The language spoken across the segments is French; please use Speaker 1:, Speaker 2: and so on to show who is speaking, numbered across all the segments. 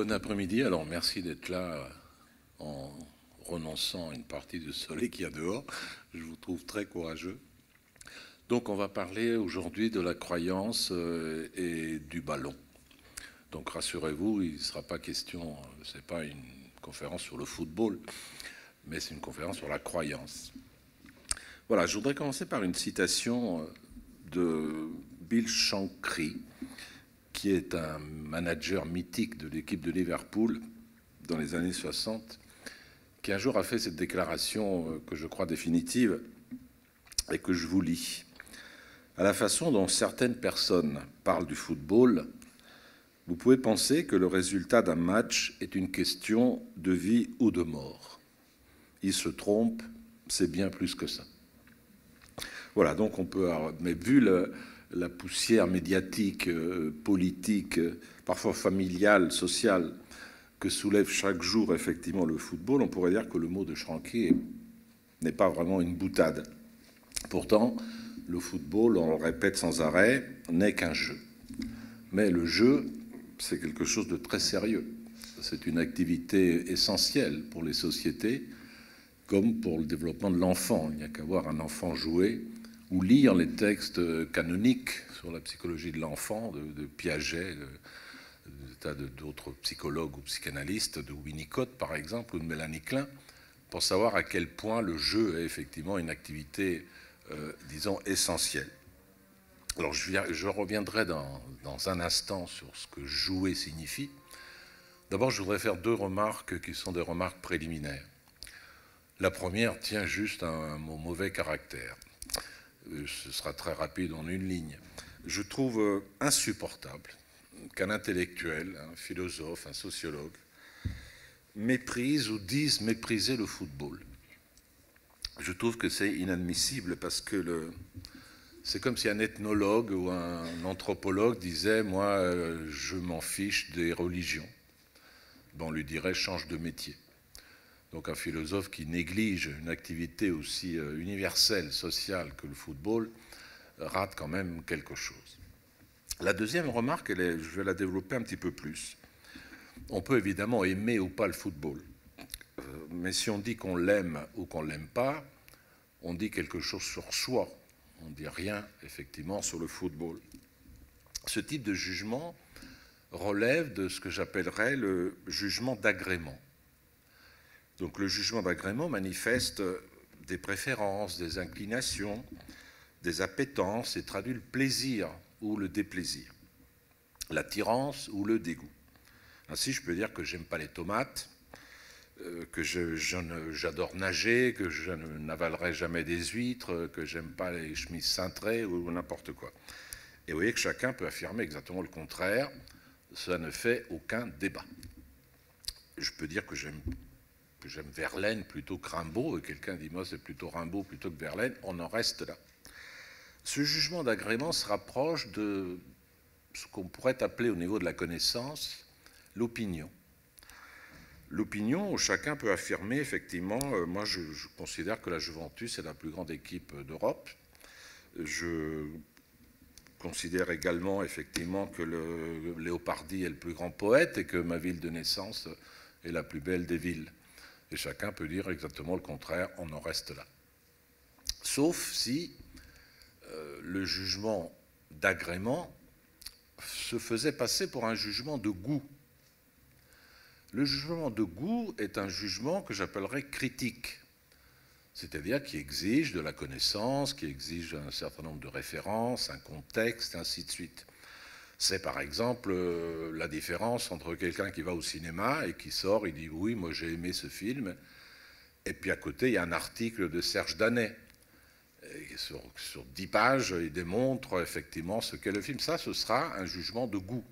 Speaker 1: Bon après-midi. Alors, merci d'être là en renonçant à une partie du soleil qu'il y a dehors. Je vous trouve très courageux. Donc, on va parler aujourd'hui de la croyance euh, et du ballon. Donc, rassurez-vous, il ne sera pas question, ce n'est pas une conférence sur le football, mais c'est une conférence sur la croyance. Voilà, je voudrais commencer par une citation euh, de Bill Shankly, qui est un manager mythique de l'équipe de Liverpool dans les années 60, qui un jour a fait cette déclaration euh, que je crois définitive et que je vous lis. À la façon dont certaines personnes parlent du football, vous pouvez penser que le résultat d'un match est une question de vie ou de mort. Ils se trompent, c'est bien plus que ça. Voilà, donc on peut. Mais vu la poussière médiatique, euh, politique, euh, parfois familiale, sociale, que soulève chaque jour effectivement le football, on pourrait dire que le mot de Schranke n'est pas vraiment une boutade. Pourtant, le football, on le répète sans arrêt, n'est qu'un jeu. Mais le jeu, c'est quelque chose de très sérieux. C'est une activité essentielle pour les sociétés, comme pour le développement de l'enfant. Il n'y a qu'à voir un enfant jouer ou lire les textes canoniques sur la psychologie de l'enfant de, Piaget, d'autres psychologues ou psychanalystes, de Winnicott par exemple, ou de Mélanie Klein, pour savoir à quel point le jeu est effectivement une activité, euh, disons, essentielle. Alors je, reviendrai dans, dans, un instant sur ce que jouer signifie. D'abord, je voudrais faire deux remarques qui sont des remarques préliminaires. La première tient juste à un mauvais caractère. Ce sera très rapide en une ligne. Je trouve euh, insupportable qu'un intellectuel, un philosophe, un sociologue, méprise ou dise mépriser le football. Je trouve que c'est inadmissible parce que c'est comme si un ethnologue ou un anthropologue disait Moi, euh, je m'en fiche des religions. on lui dirait Change de métier. Donc un philosophe qui néglige une activité aussi euh, universelle, sociale que le football, rate quand même quelque chose. La deuxième remarque, je vais la développer un petit peu plus. On peut évidemment aimer ou pas le football, euh, mais si on dit qu'on l'aime ou qu'on ne l'aime pas, on dit quelque chose sur soi. On ne dit rien, effectivement, sur le football. Ce type de jugement relève de ce que j'appellerais le jugement d'agrément. Donc le jugement d'agrément manifeste des préférences, des inclinations, des appétences et traduit le plaisir ou le déplaisir, l'attirance ou le dégoût. Ainsi, je peux dire que j'aime pas les tomates, euh, que j'adore nager, que je n'avalerai jamais des huîtres, que j'aime pas les chemises cintrées ou n'importe quoi. Et vous voyez que chacun peut affirmer exactement le contraire. Ça ne fait aucun débat. Je peux dire que j'aime j'aime Verlaine plutôt que Rimbaud, et quelqu'un dit moi c'est plutôt Rimbaud plutôt que Verlaine, on en reste là. Ce jugement d'agrément se rapproche de ce qu'on pourrait appeler au niveau de la connaissance l'opinion. L'opinion, chacun peut affirmer effectivement, euh, moi je, considère que la Juventus est la plus grande équipe d'Europe. Je considère également effectivement que le Léopardi est le plus grand poète et que ma ville de naissance est la plus belle des villes. Et chacun peut dire exactement le contraire, on en reste là. Sauf si euh, le jugement d'agrément se faisait passer pour un jugement de goût. Le jugement de goût est un jugement que j'appellerais critique, c'est-à-dire qui exige de la connaissance, qui exige un certain nombre de références, un contexte, ainsi de suite. C'est par exemple euh, la différence entre quelqu'un qui va au cinéma et qui sort, il dit oui, moi j'ai aimé ce film, et puis à côté il y a un article de Serge Danet. sur, dix pages, il démontre effectivement ce qu'est le film. Ça, ce sera un jugement de goût.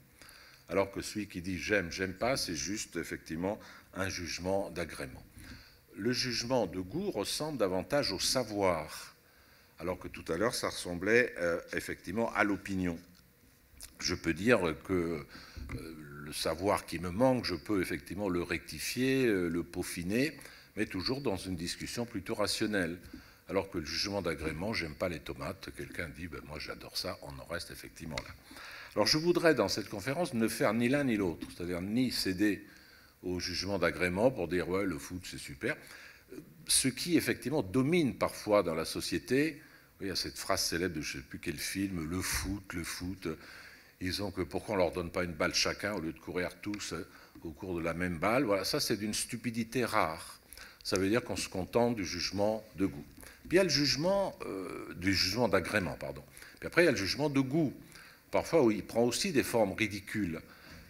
Speaker 1: Alors que celui qui dit j'aime, j'aime pas, c'est juste effectivement un jugement d'agrément. Le jugement de goût ressemble davantage au savoir, alors que tout à l'heure, ça ressemblait euh, effectivement à l'opinion je peux dire que euh, le savoir qui me manque, je peux effectivement le rectifier, euh, le peaufiner, mais toujours dans une discussion plutôt rationnelle. Alors que le jugement d'agrément, j'aime pas les tomates, quelqu'un dit, ben moi j'adore ça, on en reste effectivement là. Alors je voudrais dans cette conférence ne faire ni l'un ni l'autre, c'est-à-dire ni céder au jugement d'agrément pour dire ouais le foot c'est super. Ce qui effectivement domine parfois dans la société, il y a cette phrase célèbre de je ne sais plus quel film, le foot, le foot. Ils ont que pourquoi on leur donne pas une balle chacun au lieu de courir tous au cours de la même balle. Voilà, ça c'est d'une stupidité rare. Ça veut dire qu'on se contente du jugement de goût. Puis il y a le jugement euh, du jugement d'agrément, pardon. Puis après il y a le jugement de goût. Parfois, il prend aussi des formes ridicules.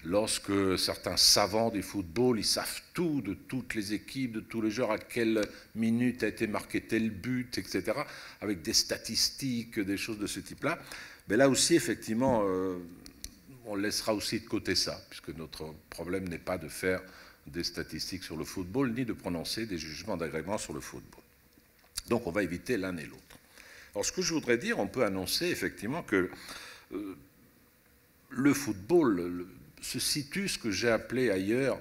Speaker 1: Lorsque certains savants du football, ils savent tout de toutes les équipes, de tous les joueurs, à quelle minute a été marqué tel but, etc., avec des statistiques, des choses de ce type-là. Mais là aussi, effectivement, euh, on laissera aussi de côté ça, puisque notre problème n'est pas de faire des statistiques sur le football, ni de prononcer des jugements d'agrément sur le football. Donc on va éviter l'un et l'autre. Alors ce que je voudrais dire, on peut annoncer effectivement que euh, le football se situe, ce que j'ai appelé ailleurs,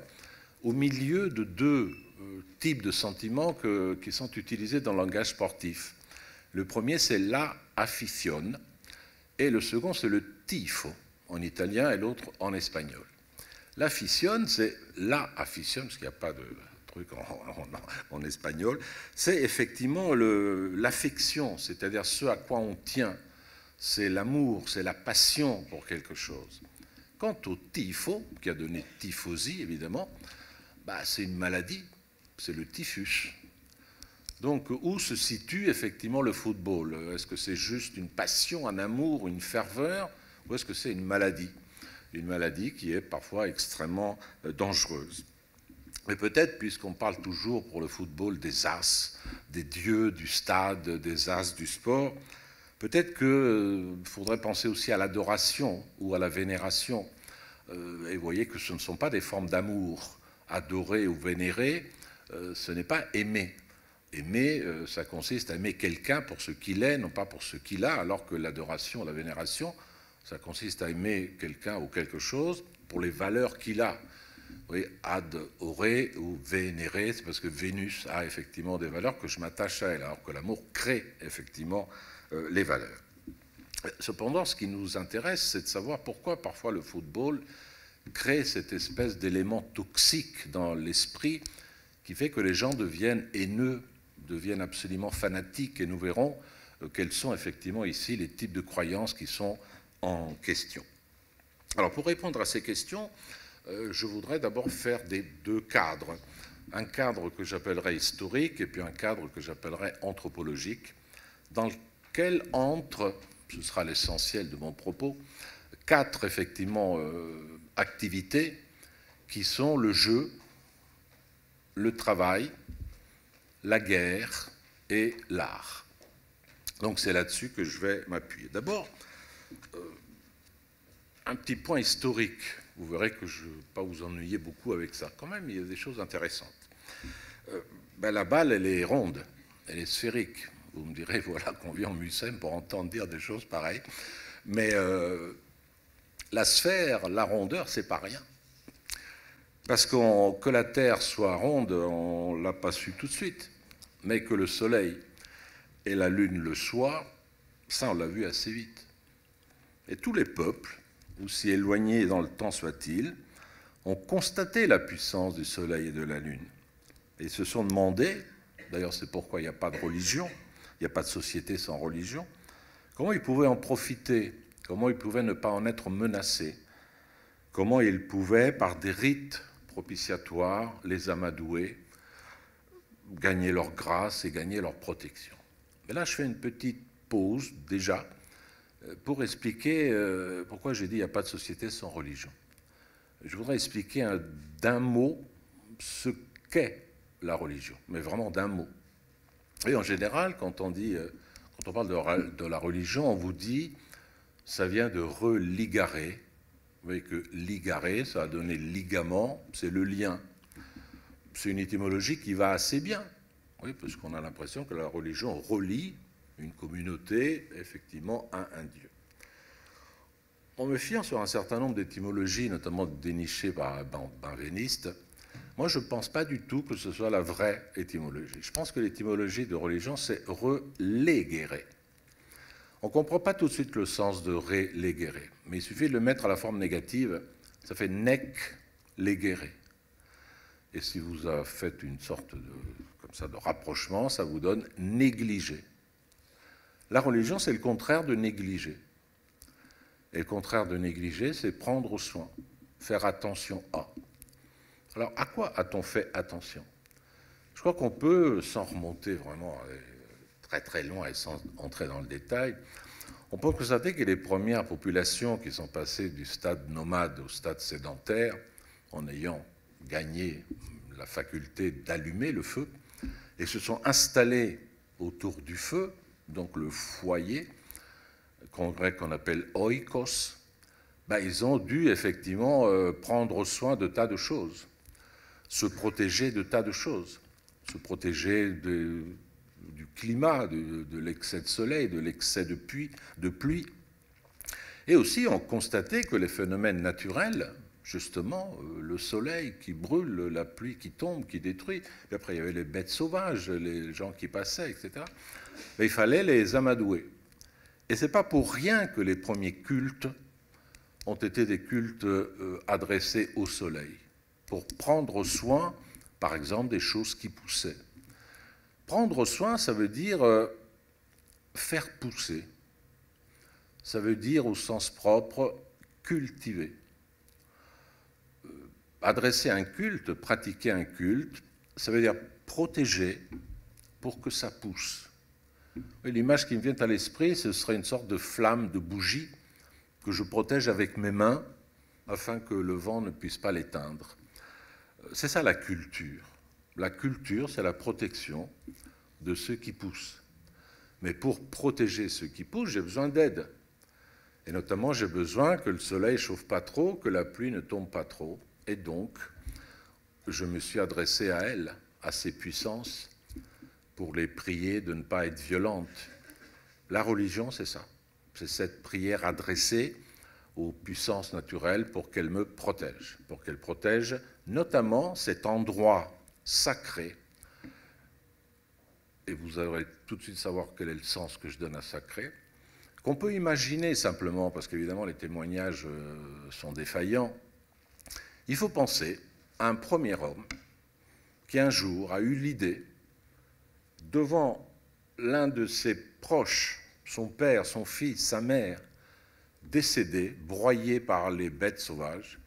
Speaker 1: au milieu de deux euh, types de sentiments qui sont utilisés dans le langage sportif. Le premier, c'est la et le second, c'est le tifo en italien et l'autre en espagnol. L'afición, c'est la parce qu'il n'y a pas de truc en, espagnol, c'est effectivement l'affection, c'est-à-dire ce à quoi on tient. C'est l'amour, c'est la passion pour quelque chose. Quant au tifo, qui a donné typhosie évidemment, bah, c'est une maladie, c'est le typhus. Donc où se situe effectivement le football? Est-ce que c'est juste une passion, un amour, une ferveur? Ou est-ce que c'est une maladie? Une maladie qui est parfois extrêmement euh, dangereuse. Mais peut-être, puisqu'on parle toujours pour le football des as, des dieux du stade, des as du sport, peut-être qu'il euh, faudrait penser aussi à l'adoration ou à la vénération. Euh, et vous voyez que ce ne sont pas des formes d'amour. Adorer ou vénérer, ce n'est pas aimer. Aimer, ça consiste à aimer quelqu'un pour ce qu'il est, non pas pour ce qu'il a, alors que l'adoration, la vénération, ça consiste à aimer quelqu'un ou quelque chose pour les valeurs qu'il a. Oui, adorer ou vénérer, c'est parce que Vénus a effectivement des valeurs que je m'attache à elle, alors que l'amour crée effectivement euh, les valeurs. Cependant, ce qui nous intéresse, c'est de savoir pourquoi parfois le football crée cette espèce d'élément toxique dans l'esprit qui fait que les gens deviennent haineux, deviennent absolument fanatiques, et nous verrons euh, quels sont effectivement ici les types de croyances qui sont en question. Alors pour répondre à ces questions, euh, je voudrais d'abord faire des deux cadres. Un cadre que j'appellerais historique et puis un cadre que j'appellerais anthropologique, dans lequel entrent, ce sera l'essentiel de mon propos, quatre effectivement euh, activités qui sont le jeu, le travail, la guerre et l'art. Donc c'est là-dessus que je vais m'appuyer. D'abord, un petit point historique. Vous verrez que je ne vais pas vous ennuyer beaucoup avec ça. Quand même, il y a des choses intéressantes. Euh, ben, la balle, elle est ronde, elle est sphérique. Vous me direz, voilà qu'on vit en Mucem pour entendre dire des choses pareilles. Mais euh, la sphère, la rondeur, c'est pas rien. Parce que la Terre soit ronde, on ne l'a pas su tout de suite. Mais que le Soleil et la Lune le soient, ça, on l'a vu assez vite. Et tous les peuples, aussi éloignés dans le temps soient-ils, ont constaté la puissance du Soleil et de la Lune. Et se sont demandé, d'ailleurs c'est pourquoi il n'y a pas de religion, il n'y a pas de société sans religion, comment ils pouvaient en profiter, comment ils pouvaient ne pas en être menacés, comment ils pouvaient, par des rites propitiatoires, les amadouer, gagner leur grâce et gagner leur protection. Mais là, je fais une petite pause déjà pour expliquer euh, pourquoi j'ai dit qu'il n'y a pas de société sans religion. Je voudrais expliquer d'un mot ce qu'est la religion, mais vraiment d'un mot. Et en général, quand on, dit, euh, quand on parle de, la religion, on vous dit ça vient de religarer. Vous voyez que ligarer, ça a donné ligament, c'est le lien. C'est une étymologie qui va assez bien, oui, parce qu'on a l'impression que la religion relie une communauté, effectivement, à un Dieu. En me fiant sur un certain nombre d'étymologies, notamment dénichées par un benveniste, moi je ne pense pas du tout que ce soit la vraie étymologie. Je pense que l'étymologie de religion, c'est reléguérer. On ne comprend pas tout de suite le sens de ré léguéré, mais il suffit de le mettre à la forme négative, ça fait nec léguéré. Et si vous faites une sorte de, comme ça, de rapprochement, ça vous donne négliger. La religion, c'est le contraire de négliger. Et le contraire de négliger, c'est prendre soin, faire attention à. Alors, à quoi a-t-on fait attention? Je crois qu'on peut, sans remonter vraiment très très loin et sans entrer dans le détail, on peut constater que les premières populations qui sont passées du stade nomade au stade sédentaire, en ayant gagné la faculté d'allumer le feu, et se sont installées autour du feu, donc le foyer, qu'en grec on appelle oikos, ben, ils ont dû effectivement euh, prendre soin de tas de choses, se protéger de tas de choses, se protéger du climat, de, l'excès de soleil, de l'excès de pluie. Et aussi, on constatait que les phénomènes naturels, justement, euh, le soleil qui brûle, la pluie qui tombe, qui détruit, et après il y avait les bêtes sauvages, les gens qui passaient, etc. il fallait les amadouer. Et ce n'est pas pour rien que les premiers cultes ont été des cultes euh, adressés au soleil, pour prendre soin, par exemple, des choses qui poussaient. Prendre soin, ça veut dire euh, faire pousser. Ça veut dire, au sens propre, cultiver. Euh, adresser un culte, pratiquer un culte, ça veut dire protéger pour que ça pousse. L'image qui me vient à l'esprit, ce serait une sorte de flamme, de bougie que je protège avec mes mains afin que le vent ne puisse pas l'éteindre. C'est ça la culture. La culture, c'est la protection de ceux qui poussent. Mais pour protéger ceux qui poussent, j'ai besoin d'aide. Et notamment, j'ai besoin que le soleil ne chauffe pas trop, que la pluie ne tombe pas trop. Et donc, je me suis adressé à elle, à ses puissances, pour les prier de ne pas être violentes. La religion, c'est ça. C'est cette prière adressée aux puissances naturelles pour qu'elles me protègent, pour qu'elles protègent notamment cet endroit sacré. Et vous allez tout de suite savoir quel est le sens que je donne à sacré, qu'on peut imaginer simplement, parce qu'évidemment les témoignages euh, sont défaillants. Il faut penser à un premier homme qui un jour a eu l'idée devant l'un de ses proches, son père, son fils, sa mère, décédés, broyés par les bêtes sauvages,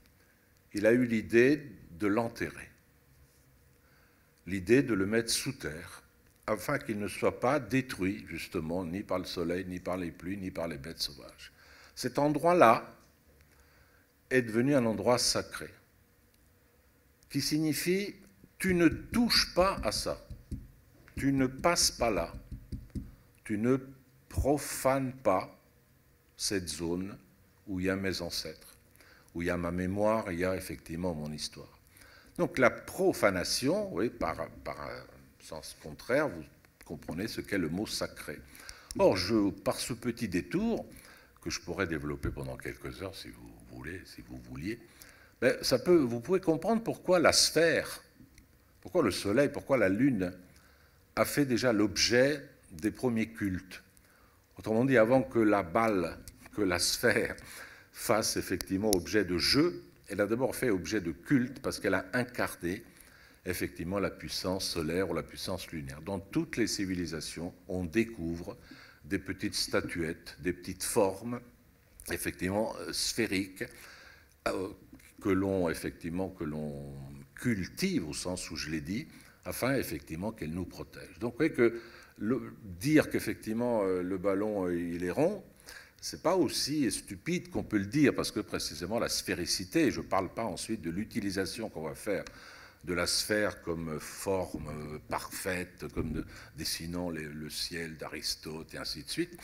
Speaker 1: il a eu l'idée de l'enterrer, l'idée de le mettre sous terre, afin qu'il ne soit pas détruit, justement, ni par le soleil, ni par les pluies, ni par les bêtes sauvages. Cet endroit-là est devenu un endroit sacré, qui signifie tu ne touches pas à ça tu ne passes pas là, tu ne profanes pas cette zone où il y a mes ancêtres, où il y a ma mémoire, il y a effectivement mon histoire. Donc la profanation, oui, par, un sens contraire, vous comprenez ce qu'est le mot sacré. Or, par ce petit détour, que je pourrais développer pendant quelques heures si vous voulez, si vous vouliez, ben, vous pouvez comprendre pourquoi la sphère, pourquoi le soleil, pourquoi la lune a fait déjà l'objet des premiers cultes. Autrement dit, avant que la balle, que la sphère fasse effectivement objet de jeu, elle a d'abord fait objet de culte parce qu'elle a incarné effectivement la puissance solaire ou la puissance lunaire. Dans toutes les civilisations, on découvre des petites statuettes, des petites formes, effectivement euh, sphériques, euh, que l'on effectivement que l'on cultive au sens où je l'ai dit, afin effectivement qu'elle nous protège. Donc vous voyez que dire qu'effectivement euh, le ballon euh, il est rond, c'est pas aussi stupide qu'on peut le dire, parce que précisément la sphéricité, je ne parle pas ensuite de l'utilisation qu'on va faire de la sphère comme forme euh, parfaite, comme dessinant le ciel d'Aristote et ainsi de suite.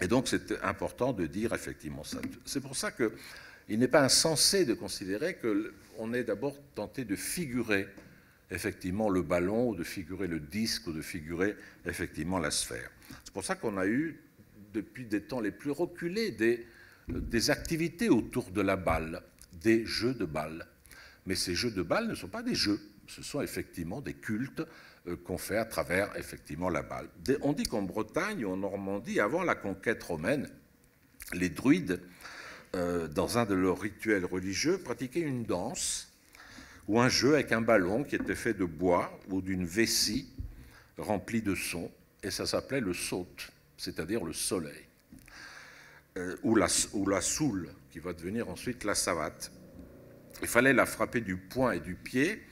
Speaker 1: Et donc c'est important de dire effectivement ça. C'est pour ça qu'il n'est pas insensé de considérer qu'on est d'abord tenté de figurer effectivement le ballon, ou de figurer le disque, ou de figurer effectivement la sphère. C'est pour ça qu'on a eu, depuis des temps les plus reculés, des, des activités autour de la balle, des jeux de balle. Mais ces jeux de balle ne sont pas des jeux, ce sont effectivement des cultes euh, qu'on fait à travers effectivement la balle. On dit qu'en Bretagne ou en Normandie, avant la conquête romaine, les druides, euh, dans un de leurs rituels religieux, pratiquaient une danse ou un jeu avec un ballon qui était fait de bois ou d'une vessie remplie de son, et ça s'appelait le saute, c'est-à-dire le soleil, euh, ou, la, ou la soule, qui va devenir ensuite la savate. Il fallait la frapper du poing et du pied,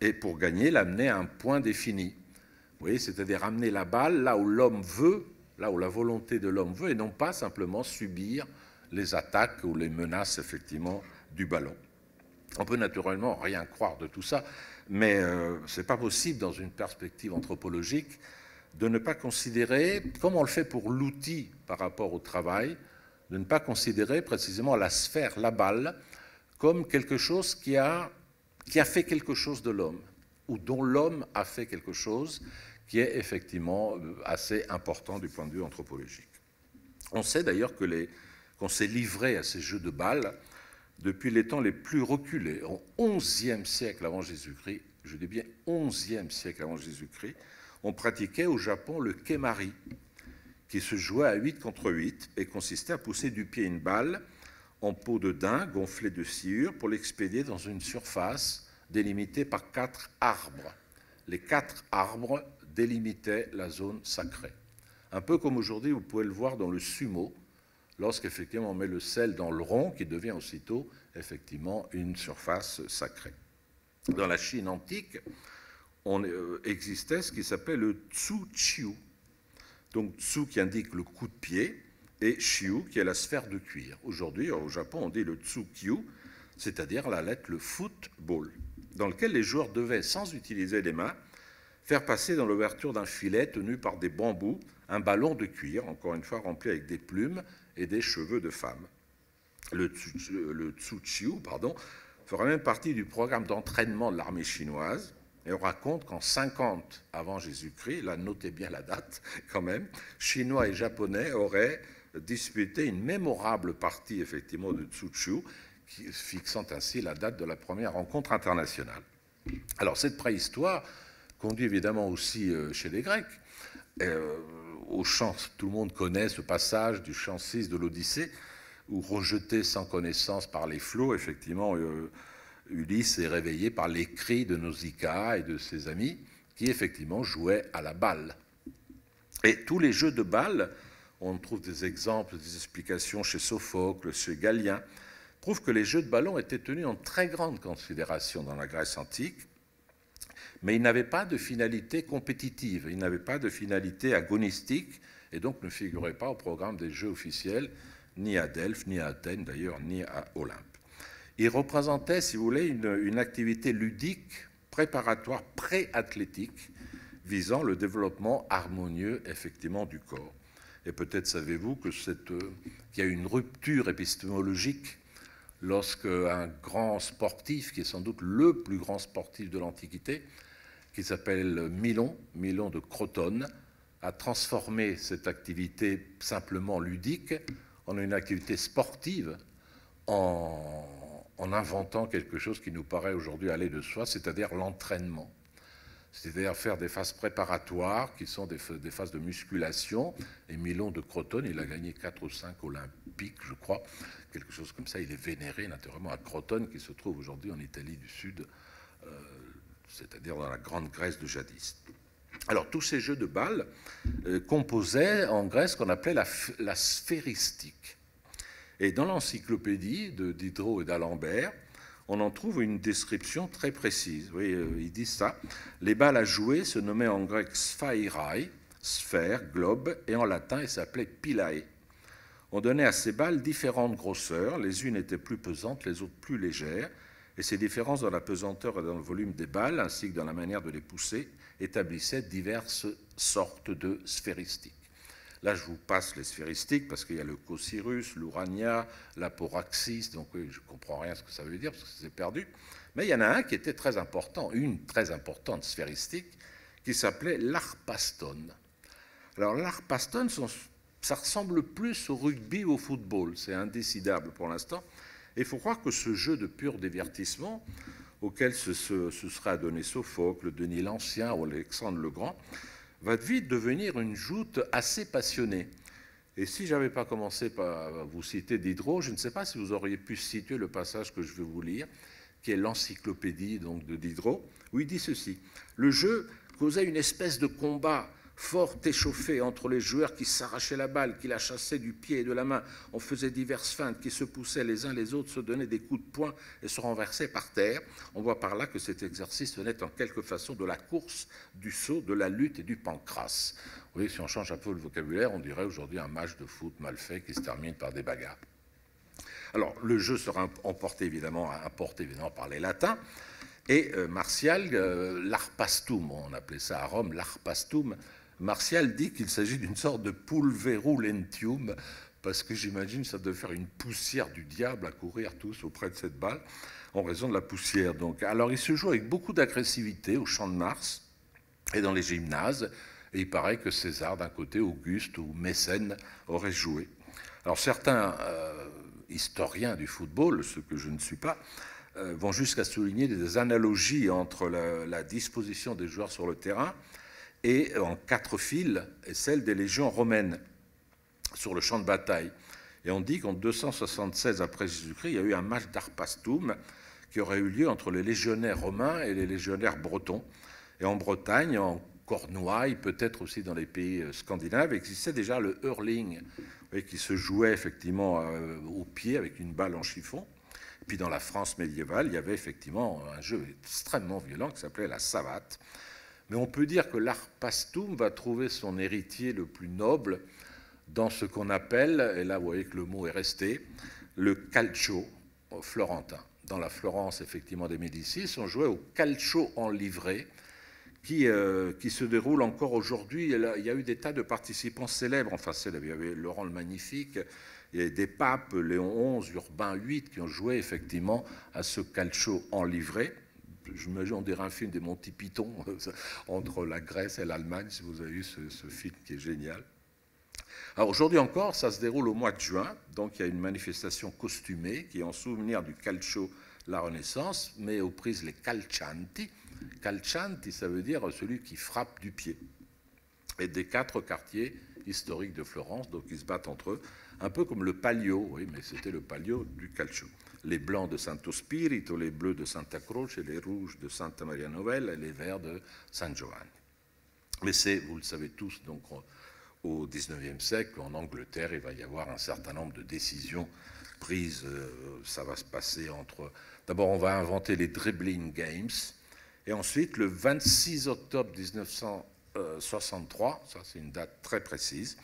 Speaker 1: et pour gagner, l'amener à un point défini. Vous voyez, c'est-à-dire amener la balle là où l'homme veut, là où la volonté de l'homme veut, et non pas simplement subir les attaques ou les menaces, effectivement, du ballon. On peut naturellement rien croire de tout ça, mais euh, ce n'est pas possible dans une perspective anthropologique de ne pas considérer, comme on le fait pour l'outil par rapport au travail, de ne pas considérer précisément la sphère, la balle, comme quelque chose qui a, qui a fait quelque chose de l'homme, ou dont l'homme a fait quelque chose qui est effectivement euh, assez important du point de vue anthropologique. On sait d'ailleurs que les, qu'on s'est livré à ces jeux de balles depuis les temps les plus reculés, au XIe siècle avant Jésus-Christ, je dis bien XIe siècle avant Jésus-Christ, on pratiquait au Japon le kemari, qui se jouait à 8 contre 8 et consistait à pousser du pied une balle en peau de daim gonflée de sciure pour l'expédier dans une surface délimitée par quatre arbres. Les quatre arbres délimitaient la zone sacrée. Un peu comme aujourd'hui, vous pouvez le voir dans le sumo, lorsqu'effectivement on met le sel dans le rond, qui devient aussitôt effectivement une surface sacrée. Dans la Chine antique, on euh, existait ce qui s'appelait le tsu chiu. Donc tsu qui indique le coup de pied et chiu qui est la sphère de cuir. Aujourd'hui, au Japon, on dit le tsu kyu, c'est-à-dire la lettre le football, dans lequel les joueurs devaient, sans utiliser les mains, faire passer dans l'ouverture d'un filet tenu par des bambous un ballon de cuir, encore une fois rempli avec des plumes et des cheveux de femme. Le, tsu, pardon, fera même partie du programme d'entraînement de l'armée chinoise. Et on raconte qu'en 50 avant Jésus-Christ, là notez bien la date quand même, Chinois et Japonais auraient disputé une mémorable partie effectivement de Tsuchu, fixant ainsi la date de la première rencontre internationale. Alors cette préhistoire conduit évidemment aussi euh, chez les Grecs. Euh, tout le monde connaît ce passage du chant 6 de l'Odyssée, où rejeté sans connaissance par les flots, effectivement, euh, Ulysse est réveillé par les cris de Nausicaa et de ses amis, qui effectivement jouaient à la balle. Et tous les jeux de balle, on trouve des exemples, des explications chez Sophocle, chez Galien, prouvent que les jeux de ballon étaient tenus en très grande considération dans la Grèce antique, mais ils n'avaient pas de finalité compétitive, ils n'avaient pas de finalité agonistique, et donc ne figuraient pas au programme des jeux officiels, ni à Delphes, ni à Athènes d'ailleurs, ni à Olympe. Ils représentaient, si vous voulez, une, activité ludique, préparatoire, pré-athlétique, visant le développement harmonieux, effectivement, du corps. Et peut-être savez-vous que qu'il y a une rupture épistémologique lorsque un grand sportif, qui est sans doute le plus grand sportif de l'Antiquité, qui s'appelle Milon, Milon de Crotone, a transformé cette activité simplement ludique en une activité sportive en, en inventant quelque chose qui nous paraît aujourd'hui aller de soi, c'est-à-dire l'entraînement. C'est-à-dire faire des phases préparatoires qui sont des, phases de musculation. Et Milon de Crotone, il a gagné 4 ou 5 olympiques, je crois, quelque chose comme ça. Il est vénéré naturellement à Crotone, qui se trouve aujourd'hui en Italie du Sud. Euh, c'est-à-dire dans la grande Grèce de jadis. Alors tous ces jeux de balles euh, composaient en Grèce ce qu'on appelait la, sphéristique. Et dans l'encyclopédie de Diderot et d'Alembert, on en trouve une description très précise. Oui, euh, ils disent ça. Les balles à jouer se nommaient en grec sphaerai, sphère, globe, et en latin, elles s'appelaient pilae. On donnait à ces balles différentes grosseurs. Les unes étaient plus pesantes, les autres plus légères. Et ces différences dans la pesanteur et dans le volume des balles, ainsi que dans la manière de les pousser, établissaient diverses sortes de sphéristiques. Là, je vous passe les sphéristiques parce qu'il y a le cocyrus, l'urania, l'aporaxis, donc oui, je ne comprends rien ce que ça veut dire parce que c'est perdu. Mais il y en a un qui était très important, une très importante sphéristique, qui s'appelait l'arpastone. Alors l'arpastone, ça ressemble plus au rugby ou au football, c'est indécidable pour l'instant, il faut croire que ce jeu de pur divertissement auquel se, se, serait adonné Sophocle, Denis l'Ancien ou Alexandre le Grand, va vite devenir une joute assez passionnée. Et si je n'avais pas commencé par vous citer Diderot, je ne sais pas si vous auriez pu situer le passage que je vais vous lire, qui est l'encyclopédie donc de Diderot, où il dit ceci Le jeu causait une espèce de combat fort échauffé entre les joueurs qui s'arrachaient la balle, qui la chassaient du pied et de la main. On faisait diverses feintes, qui se poussaient les uns les autres, se donnaient des coups de poing et se renversaient par terre. On voit par là que cet exercice venait en quelque façon de la course, du saut, de la lutte et du pancrace. Vous si on change un peu le vocabulaire, on dirait aujourd'hui un match de foot mal fait qui se termine par des bagarres. Alors, le jeu sera emporté évidemment, importé évidemment par les latins. Et euh, Martial, euh, l'arpastum, on appelait ça à Rome l'arpastum, Martial dit qu'il s'agit d'une sorte de pulverulentium, parce que j'imagine ça devait faire une poussière du diable à courir tous auprès de cette balle, en raison de la poussière. Donc, alors il se joue avec beaucoup d'agressivité au champ de Mars et dans les gymnases, et il paraît que César d'un côté, Auguste ou Mécène auraient joué. Alors certains euh, historiens du football, ce que je ne suis pas, euh, vont jusqu'à souligner des analogies entre la disposition des joueurs sur le terrain et en quatre files celle des légions romaines sur le champ de bataille. Et on dit qu'en 276 après Jésus-Christ, il y a eu un match d'Arpastum qui aurait eu lieu entre les légionnaires romains et les légionnaires bretons. Et en Bretagne, en Cornouailles, peut-être aussi dans les pays euh, scandinaves, existait déjà le hurling, qui se jouait effectivement euh, au pied avec une balle en chiffon. Puis dans la France médiévale, il y avait effectivement un jeu extrêmement violent qui s'appelait la savate, mais on peut dire que l'art pastum va trouver son héritier le plus noble dans ce qu'on appelle, et là vous voyez que le mot est resté, le calcio florentin. Dans la Florence, effectivement, des Médicis, on jouait au calcio en qui, euh, qui se déroule encore aujourd'hui. Il y a eu des tas de participants célèbres, enfin célèbres. Il y avait Laurent le Magnifique, il y a des papes, Léon XI, Urbain VIII, qui ont joué effectivement à ce calcio en livret j'imagine, on dirait un film des Monty Python entre la Grèce et l'Allemagne, si vous avez vu ce, film qui est génial. Alors aujourd'hui encore, ça se déroule au mois de juin, donc il y a une manifestation costumée qui est en souvenir du calcio la Renaissance, mais aux prises les calcianti. Calcianti, ça veut dire celui qui frappe du pied. Et des quatre quartiers historiques de Florence, donc ils se battent entre eux, un peu comme le palio, oui, mais c'était le palio du calcio les blancs de Santo Spirito, les bleus de Santa Croce, les rouges de Santa Maria Novella et les verts de San Giovanni. Mais c'est, vous le savez tous, donc au XIXe siècle, en Angleterre, il va y avoir un certain nombre de décisions prises. Euh, ça va se passer entre. D'abord, on va inventer les dribbling games, et ensuite, le 26 octobre 1963, ça c'est une date très précise,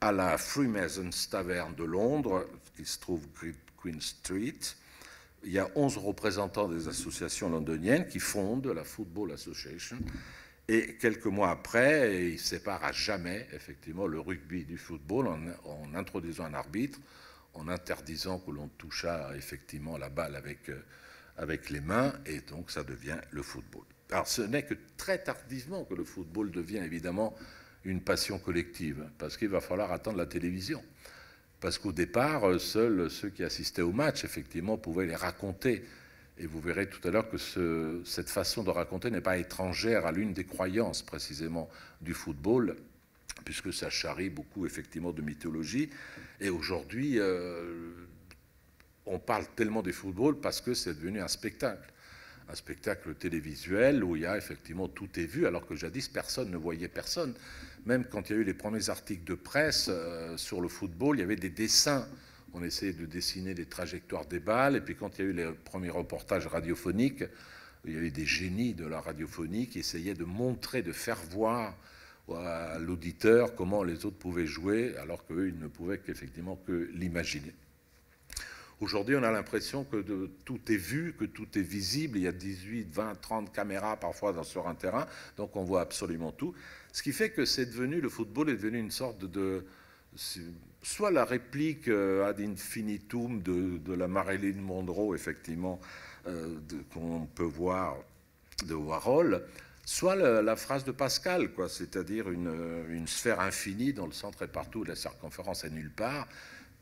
Speaker 1: à la Freemasons Taverne de Londres, qui se trouve Street. Il y a 11 représentants des associations londoniennes qui fondent la Football Association. Et quelques mois après, ils séparent à jamais, effectivement, le rugby du football en, introduisant un arbitre, en interdisant que l'on touchât effectivement la balle avec, euh, avec les mains, et donc ça devient le football. Alors ce n'est que très tardivement que le football devient évidemment une passion collective, parce qu'il va falloir attendre la télévision. Parce qu'au départ, euh, seuls ceux qui assistaient au match, effectivement, pouvaient les raconter. Et vous verrez tout à l'heure que cette façon de raconter n'est pas étrangère à l'une des croyances, précisément, du football, puisque ça charrie beaucoup, effectivement, de mythologie. Et aujourd'hui, euh, on parle tellement du football parce que c'est devenu un spectacle un spectacle télévisuel où il y a effectivement tout est vu, alors que jadis personne ne voyait personne. Même quand il y a eu les premiers articles de presse euh, sur le football, il y avait des dessins. On essayait de dessiner les trajectoires des balles, et puis quand il y a eu les premiers reportages radiophoniques, il y avait des génies de la radiophonie qui essayaient de montrer, de faire voir à l'auditeur comment les autres pouvaient jouer, alors qu'eux, ils ne pouvaient qu'effectivement que l'imaginer. Aujourd'hui, on a l'impression que tout est vu, que tout est visible. Il y a 18, 20, 30 caméras parfois sur un terrain, donc on voit absolument tout. Ce qui fait que c'est devenu, le football est devenu une sorte de, soit la réplique euh, ad infinitum de, la Marilyn Monroe, effectivement, euh, qu'on peut voir de Warhol, soit la, phrase de Pascal, c'est-à-dire une, une, sphère infinie dont le centre est partout, la circonférence est nulle part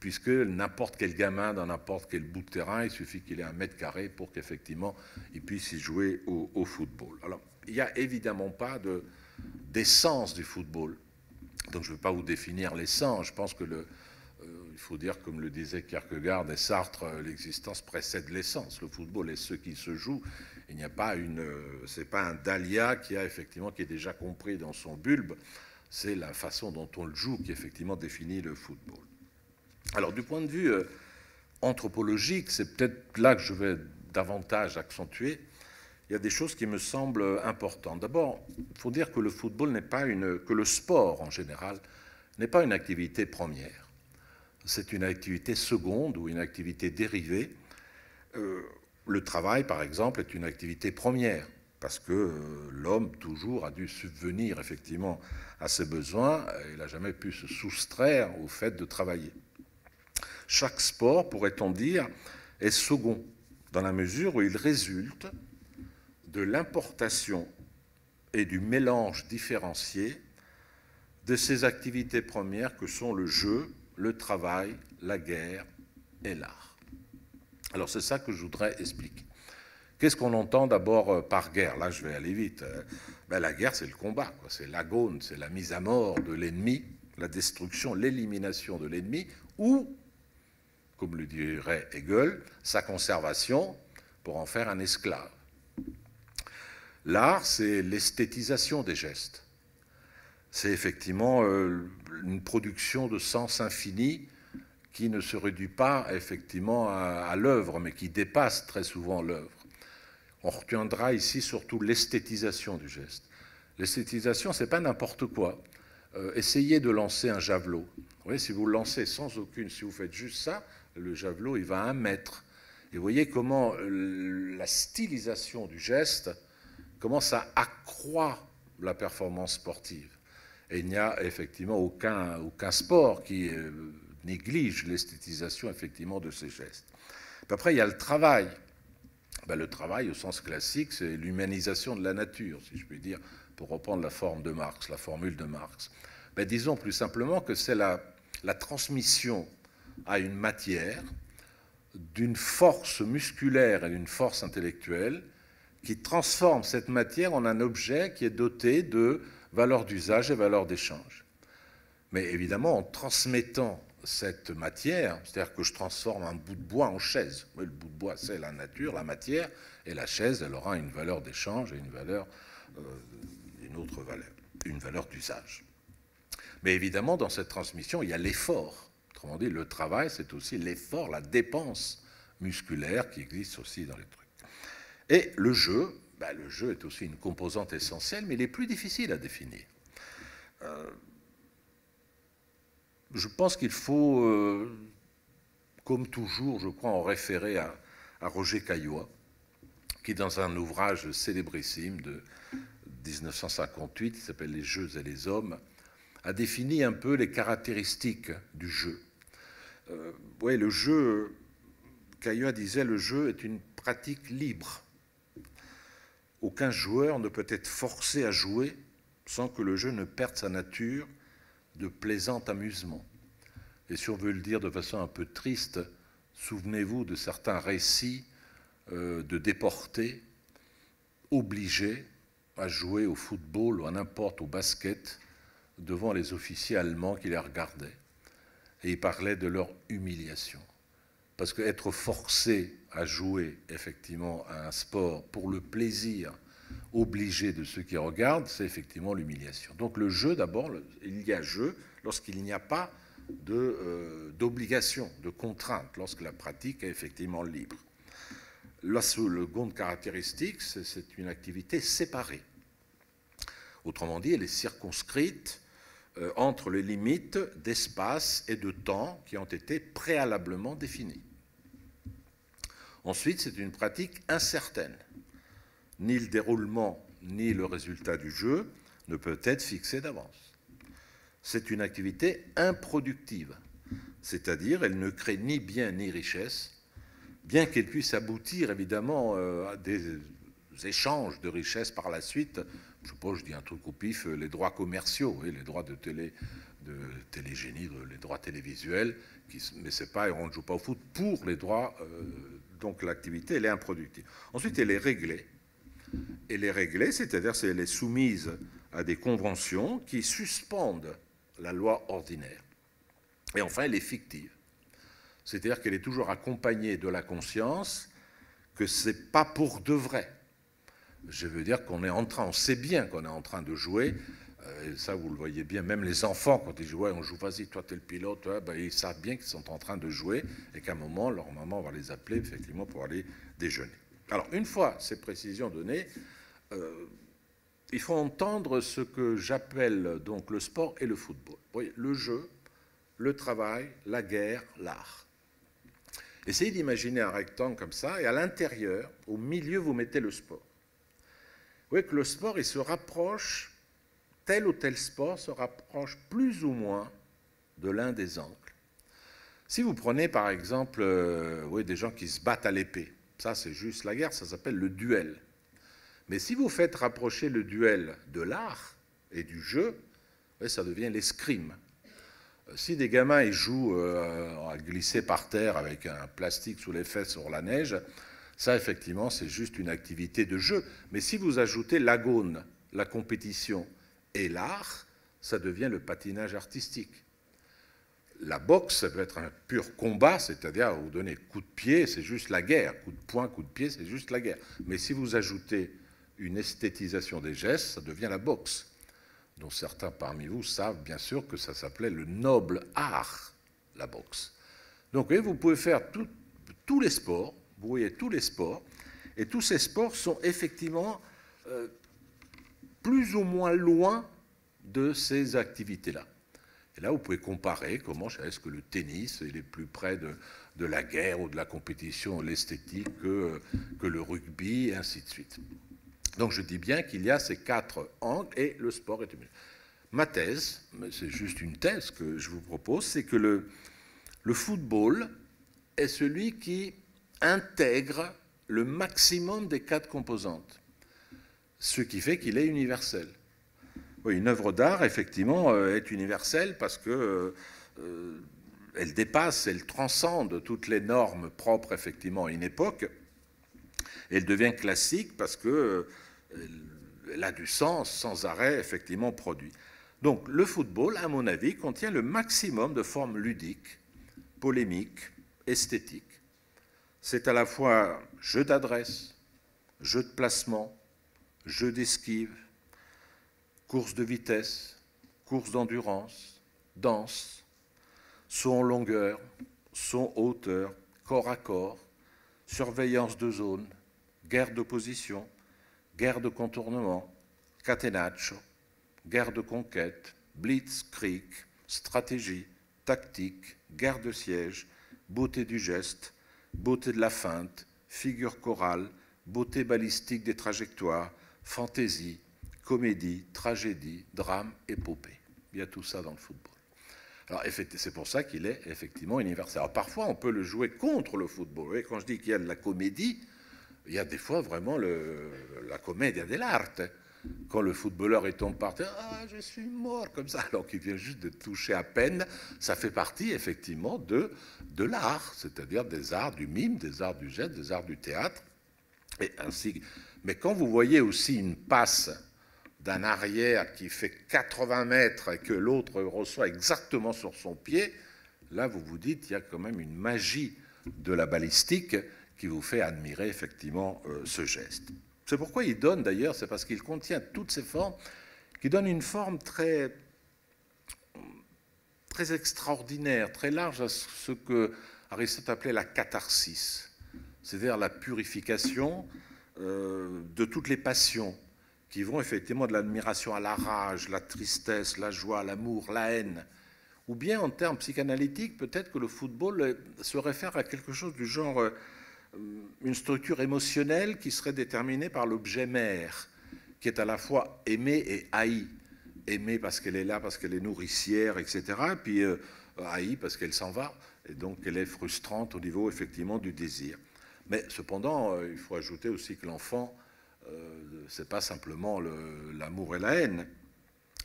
Speaker 1: puisque n'importe quel gamin dans n'importe quel bout de terrain, il suffit qu'il ait un mètre carré pour qu'effectivement il puisse y jouer au, football. Alors, il n'y a évidemment pas d'essence du football. Donc je ne vais pas vous définir l'essence. Je pense que euh, il faut dire, comme le disait Kierkegaard et Sartre, euh, l'existence précède l'essence. Le football est ce qui se joue. Il n'y a pas une, euh, c'est pas un dahlia qui a effectivement qui est déjà compris dans son bulbe. C'est la façon dont on le joue qui effectivement définit le football. Alors du point de vue anthropologique, c'est peut-être là que je vais davantage accentuer. Il y a des choses qui me semblent importantes. D'abord, il faut dire que le football n'est pas une, que le sport en général n'est pas une activité première c'est une activité seconde ou une activité dérivée. Euh, le travail, par exemple, est une activité première, parce que euh, l'homme toujours a dû subvenir effectivement à ses besoins, il n'a jamais pu se soustraire au fait de travailler. Chaque sport, pourrait-on dire, est second, dans la mesure où il résulte de l'importation et du mélange différencié de ces activités premières que sont le jeu, le travail, la guerre et l'art. Alors c'est ça que je voudrais expliquer. Qu'est-ce qu'on entend d'abord euh, par guerre? Là, je vais aller vite. Euh, ben, la guerre, c'est le combat, c'est l'agone, c'est la mise à mort de l'ennemi, la destruction, l'élimination de l'ennemi, ou, comme le dirait Hegel, sa conservation pour en faire un esclave. L'art, c'est l'esthétisation des gestes c'est effectivement euh, une production de sens infini qui ne se réduit pas effectivement à, l'œuvre, mais qui dépasse très souvent l'œuvre. On retiendra ici surtout l'esthétisation du geste. L'esthétisation, c'est pas n'importe quoi. Euh, essayez de lancer un javelot. Vous voyez, si vous le lancez sans aucune, si vous faites juste ça, le javelot, il va à un mètre. Et vous voyez comment euh, la stylisation du geste commence à accroître la performance sportive. Et il n'y a effectivement aucun, aucun sport qui euh, néglige l'esthétisation effectivement de ces gestes. après, il y a le travail. Ben, le travail, au sens classique, c'est l'humanisation de la nature, si je puis dire, pour reprendre la forme de Marx, la formule de Marx. Ben, disons plus simplement que c'est la, la transmission à une matière d'une force musculaire et d'une force intellectuelle qui transforme cette matière en un objet qui est doté de valeur d'usage et valeur d'échange. Mais évidemment, en transmettant cette matière, c'est-à-dire que je transforme un bout de bois en chaise. le bout de bois, c'est la nature, la matière, et la chaise, elle aura une valeur d'échange et une valeur, euh, une autre valeur, une valeur d'usage. Mais évidemment, dans cette transmission, il y a l'effort. Autrement dit, le travail, c'est aussi l'effort, la dépense musculaire qui existe aussi dans les trucs. Et le jeu, bah, le jeu est aussi une composante essentielle, mais il est plus difficile à définir. Euh, je pense qu'il faut, euh, comme toujours, je crois, en référer à, Roger Caillois, qui, dans un ouvrage célébrissime de 1958, qui s'appelle Les Jeux et les Hommes, a défini un peu les caractéristiques du jeu. Euh, le jeu, Caillois disait, le jeu est une pratique libre aucun joueur ne peut être forcé à jouer sans que le jeu ne perde sa nature de plaisant amusement. Et si on veut le dire de façon un peu triste, souvenez-vous de certains récits euh, de déportés obligés à jouer au football ou à n'importe au basket devant les officiers allemands qui les regardaient. Et ils parlaient de leur humiliation. Parce qu'être forcé à jouer effectivement à un sport pour le plaisir obligé de ceux qui regardent, c'est effectivement l'humiliation. Donc le jeu, d'abord, il y a jeu lorsqu'il n'y a pas euh, d'obligation, de, de contrainte, lorsque la pratique est effectivement libre. La seconde caractéristique, c'est une activité séparée. Autrement dit, elle est circonscrite euh, entre les limites d'espace et de temps qui ont été préalablement définies. Ensuite, c'est une pratique incertaine. Ni le déroulement ni le résultat du jeu ne peut être fixé d'avance. C'est une activité improductive, c'est-à-dire elle ne crée ni bien ni richesse, bien qu'elle puisse aboutir évidemment euh, à des échanges de richesses par la suite. Je sais pas, je dis un truc au pif, les droits commerciaux, les droits de télé, de télégénie, les droits télévisuels, qui, mais c'est pas, on ne joue pas au foot pour les droits, donc l'activité, elle est improductive. Ensuite, elle est réglée. Elle est réglée, c'est-à-dire qu'elle est soumise à des conventions qui suspendent la loi ordinaire. Et enfin, elle est fictive. C'est-à-dire qu'elle est toujours accompagnée de la conscience que ce n'est pas pour de vrai. Je veux dire qu'on est en train, on sait bien qu'on est en train de jouer, euh, et ça vous le voyez bien, même les enfants, quand ils jouent, on joue, vas-y, toi tu es le pilote, ben, ils savent bien qu'ils sont en train de jouer, et qu'à un moment, leur maman va les appeler effectivement pour aller déjeuner. Alors, une fois ces précisions données, euh, il faut entendre ce que j'appelle donc le sport et le football. le jeu, le travail, la guerre, l'art. Essayez d'imaginer un rectangle comme ça, et à l'intérieur, au milieu, vous mettez le sport. Vous voyez que le sport, il se rapproche, tel ou tel sport se rapproche plus ou moins de l'un des angles. Si vous prenez par exemple euh, des gens qui se battent à l'épée, ça c'est juste la guerre, ça s'appelle le duel. Mais si vous faites rapprocher le duel de l'art et du jeu, ça devient l'escrime. Euh, si des gamins ils jouent euh, à glisser par terre avec un plastique sous les fesses sur la neige, ça effectivement c'est juste une activité de jeu. Mais si vous ajoutez l'agone, la compétition et l'art, ça devient le patinage artistique. La boxe, ça peut être un pur combat, c'est-à-dire vous donnez coup de pied, c'est juste la guerre. Coup de poing, coup de pied, c'est juste la guerre. Mais si vous ajoutez une esthétisation des gestes, ça devient la boxe, dont certains parmi vous savent bien sûr que ça s'appelait le noble art, la boxe. Donc vous pouvez faire tous les sports, voyez tous les sports, et tous ces sports sont effectivement euh, plus ou moins loin de ces activités-là. Et là, vous pouvez comparer comment est-ce que le tennis est plus près de, de, la guerre ou de la compétition, l'esthétique, que, que le rugby, et ainsi de suite. Donc je dis bien qu'il y a ces quatre angles et le sport est une. Ma thèse, c'est juste une thèse que je vous propose, c'est que le, le football est celui qui intègre le maximum des quatre composantes, ce qui fait qu'il est universel. Une œuvre d'art, effectivement, euh, est universelle parce que euh, elle dépasse, elle transcende toutes les normes propres, effectivement, à une époque. Elle devient classique parce que elle a du sens sans arrêt effectivement produit. Donc le football, à mon avis, contient le maximum de formes ludiques, polémiques, esthétiques. C'est à la fois jeu d'adresse, jeu de placement, jeu d'esquive, course de vitesse, course d'endurance, danse, saut en longueur, saut en hauteur, corps à corps, surveillance de zone, guerre d'opposition, guerre de contournement, catenaccio, guerre de conquête, blitzkrieg, stratégie, tactique, guerre de siège, beauté du geste, beauté de la feinte, figure chorale, beauté balistique des trajectoires, fantaisie, comédie, tragédie, drame, épopée. Il y a tout ça dans le football. Alors, c'est pour ça qu'il est effectivement universel. Parfois, on peut le jouer contre le football. Et quand je dis qu'il y a de la comédie, il y a des fois vraiment le, la comédie dell'arte. Quand le footballeur est tombé par terre, ah, je suis mort comme ça, alors qu'il vient juste de toucher à peine, ça fait partie effectivement de, de l'art, c'est-à-dire des arts du mime, des arts du geste, des arts du théâtre. Et ainsi. Mais quand vous voyez aussi une passe d'un arrière qui fait 80 mètres et que l'autre reçoit exactement sur son pied, là vous vous dites, il y a quand même une magie de la balistique qui vous fait admirer effectivement euh, ce geste. C'est pourquoi il donne d'ailleurs, c'est parce qu'il contient toutes ces formes, qui donne une forme très, très extraordinaire, très large à ce que Aristote appelait la catharsis, c'est-à-dire la purification euh, de toutes les passions qui vont effectivement de l'admiration à la rage, la tristesse, la joie, l'amour, la haine. Ou bien en termes psychanalytiques, peut-être que le football se réfère à quelque chose du genre euh, une structure émotionnelle qui serait déterminée par l'objet mère, qui est à la fois aimé et haï. Aimé parce qu'elle est là, parce qu'elle est nourricière, etc. Puis euh, haï parce qu'elle s'en va, et donc elle est frustrante au niveau effectivement du désir. Mais cependant, euh, il faut ajouter aussi que l'enfant, euh, ce n'est pas simplement l'amour et la haine.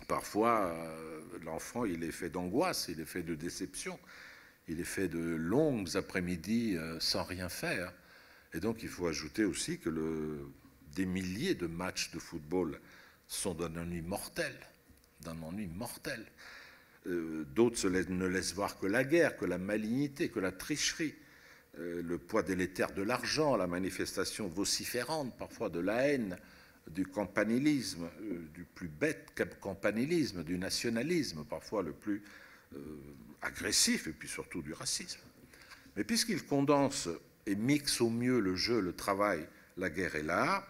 Speaker 1: Parfois, euh, l'enfant, il est fait d'angoisse, il est fait de déception, il est fait de longues après-midi euh, sans rien faire. Et donc, il faut ajouter aussi que des milliers de matchs de football sont d'un ennui mortel, d'un ennui mortel. Euh, d'autres ne laissent voir que la guerre, que la malignité, que la tricherie, le poids délétère de l'argent, la manifestation vociférante parfois de la haine, du campanilisme, euh, du plus bête campanilisme, du nationalisme, parfois le plus euh, agressif, et puis surtout du racisme. Mais puisqu'il condense et mixe au mieux le jeu, le travail, la guerre et l'art,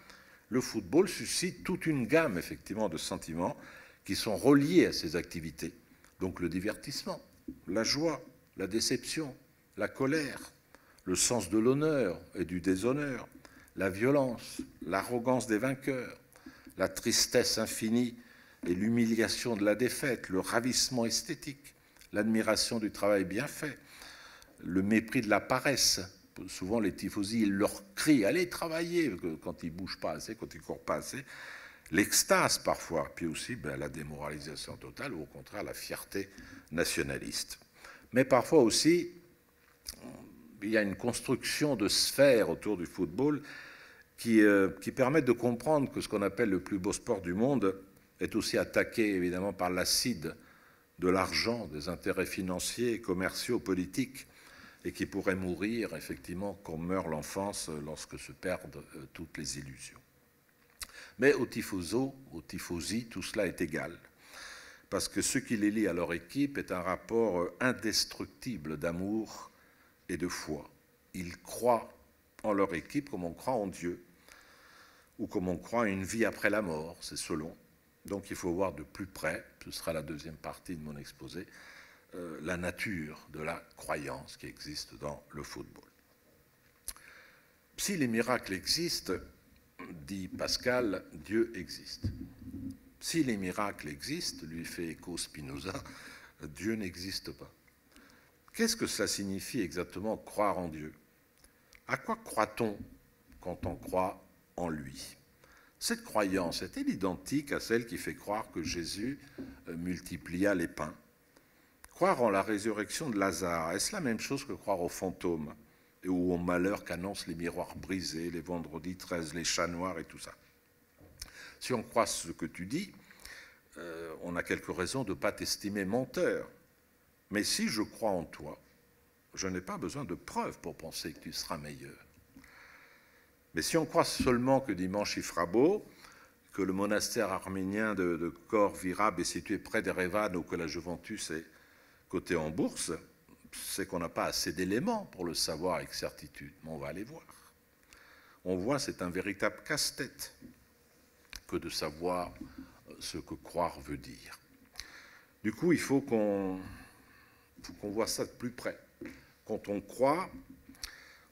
Speaker 1: le football suscite toute une gamme effectivement de sentiments qui sont reliés à ces activités. Donc le divertissement, la joie, la déception, la colère, le sens de l'honneur et du déshonneur, la violence, l'arrogance des vainqueurs, la tristesse infinie et l'humiliation de la défaite, le ravissement esthétique, l'admiration du travail bien fait, le mépris de la paresse. Souvent, les tifosi, ils leur crient Allez travailler quand ils bougent pas assez, quand ils courent pas assez. L'extase parfois, puis aussi ben, la démoralisation totale, ou au contraire la fierté nationaliste. Mais parfois aussi, il y a une construction de sphères autour du football qui, euh, qui permettent de comprendre que ce qu'on appelle le plus beau sport du monde est aussi attaqué évidemment par l'acide de l'argent, des intérêts financiers, commerciaux, politiques, et qui pourrait mourir effectivement comme meurt l'enfance lorsque se perdent euh, toutes les illusions. Mais au tifoso, au tifosi, tout cela est égal, parce que ce qui les lie à leur équipe est un rapport euh, indestructible d'amour et de foi. Ils croient en leur équipe comme on croit en Dieu, ou comme on croit une vie après la mort, c'est selon. Donc il faut voir de plus près, ce sera la deuxième partie de mon exposé, euh, la nature de la croyance qui existe dans le football. Si les miracles existent, dit Pascal, Dieu existe. Si les miracles existent, lui fait écho Spinoza, Dieu n'existe pas. Qu'est-ce que cela signifie exactement croire en Dieu? À quoi croit-on quand on croit en lui? Cette croyance est-elle identique à celle qui fait croire que Jésus euh, multiplia les pains Croire en la résurrection de Lazare, est-ce la même chose que croire aux fantômes ou au malheur qu'annoncent les miroirs brisés, les vendredis 13, les chats noirs et tout ça? Si on croit ce que tu dis, euh, on a quelques raisons de ne pas t'estimer menteur. Mais si je crois en toi, je n'ai pas besoin de preuves pour penser que tu seras meilleur. Mais si on croit seulement que dimanche il fera beau, que le monastère arménien de, de Cor Virab est situé près d'Erevan ou que la Juventus est cotée en bourse, c'est qu'on n'a pas assez d'éléments pour le savoir avec certitude. Mais on va aller voir. On voit, c'est un véritable casse-tête que de savoir ce que croire veut dire. Du coup, il faut qu'on voit ça de plus près. Quand on croit,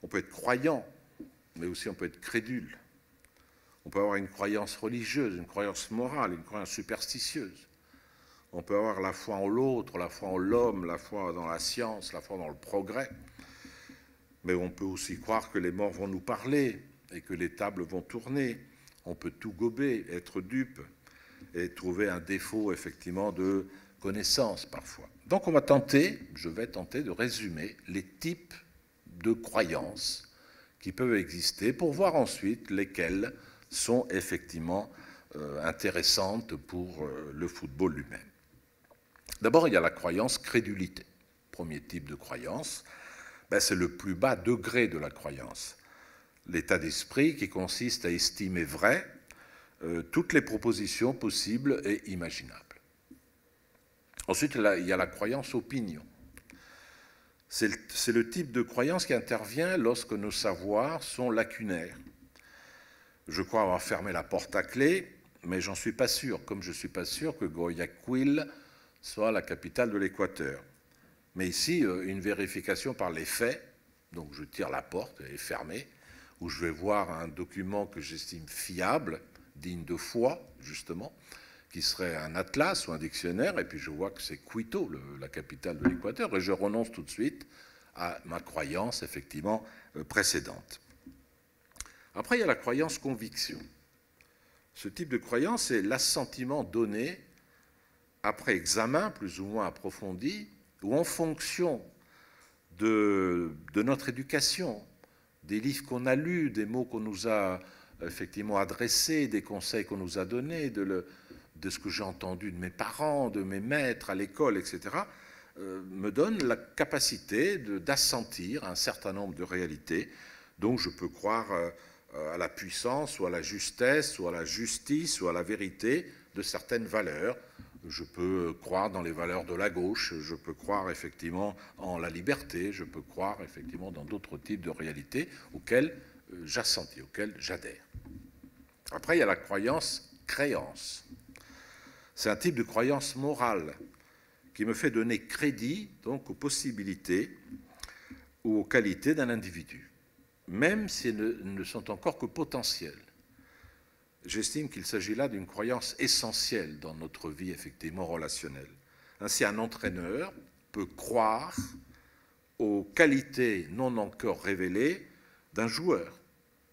Speaker 1: on peut être croyant, mais aussi on peut être crédule. On peut avoir une croyance religieuse, une croyance morale, une croyance superstitieuse. On peut avoir la foi en l'autre, la foi en l'homme, la foi dans la science, la foi dans le progrès. Mais on peut aussi croire que les morts vont nous parler et que les tables vont tourner. On peut tout gober, être dupe et trouver un défaut effectivement de connaissance parfois. Donc on va tenter, je vais tenter de résumer les types de croyances qui peuvent exister pour voir ensuite lesquelles sont effectivement euh, intéressantes pour euh, le football lui-même. D'abord, il y a la croyance crédulité. Premier type de croyance, ben, c'est le plus bas degré de la croyance. L'état d'esprit qui consiste à estimer vrai euh, toutes les propositions possibles et imaginables. Ensuite, il y a la croyance opinion. C'est le type de croyance qui intervient lorsque nos savoirs sont lacunaires. Je crois avoir fermé la porte à clé, mais j'en suis pas sûr, comme je ne suis pas sûr que Guayaquil soit la capitale de l'Équateur. Mais ici, euh, une vérification par les faits, donc je tire la porte, elle est fermée, où je vais voir un document que j'estime fiable, digne de foi, justement, qui serait un atlas ou un dictionnaire, et puis je vois que c'est Quito, la capitale de l'Équateur, et je renonce tout de suite à ma croyance, effectivement, euh, précédente. Après, il y a la croyance conviction. Ce type de croyance, c'est l'assentiment donné après examen plus ou moins approfondi, ou en fonction de, notre éducation, des livres qu'on a lus, des mots qu'on nous a effectivement adressés, des conseils qu'on nous a donnés, de, ce que j'ai entendu de mes parents, de mes maîtres à l'école, etc., euh, me donne la capacité d'assentir un certain nombre de réalités. Donc je peux croire euh, à la puissance, ou à la justesse, ou à la justice, ou à la vérité de certaines valeurs. Je peux croire dans les valeurs de la gauche, je peux croire effectivement en la liberté, je peux croire effectivement dans d'autres types de réalités auxquelles euh, j'assentis, auxquelles j'adhère. Après, il y a la croyance créance. C'est un type de croyance morale qui me fait donner crédit aux possibilités ou aux qualités d'un individu, même si elles ne sont encore que potentielles. J'estime qu'il s'agit là d'une croyance essentielle dans notre vie effectivement relationnelle. Ainsi, un entraîneur peut croire aux qualités non encore révélées d'un joueur,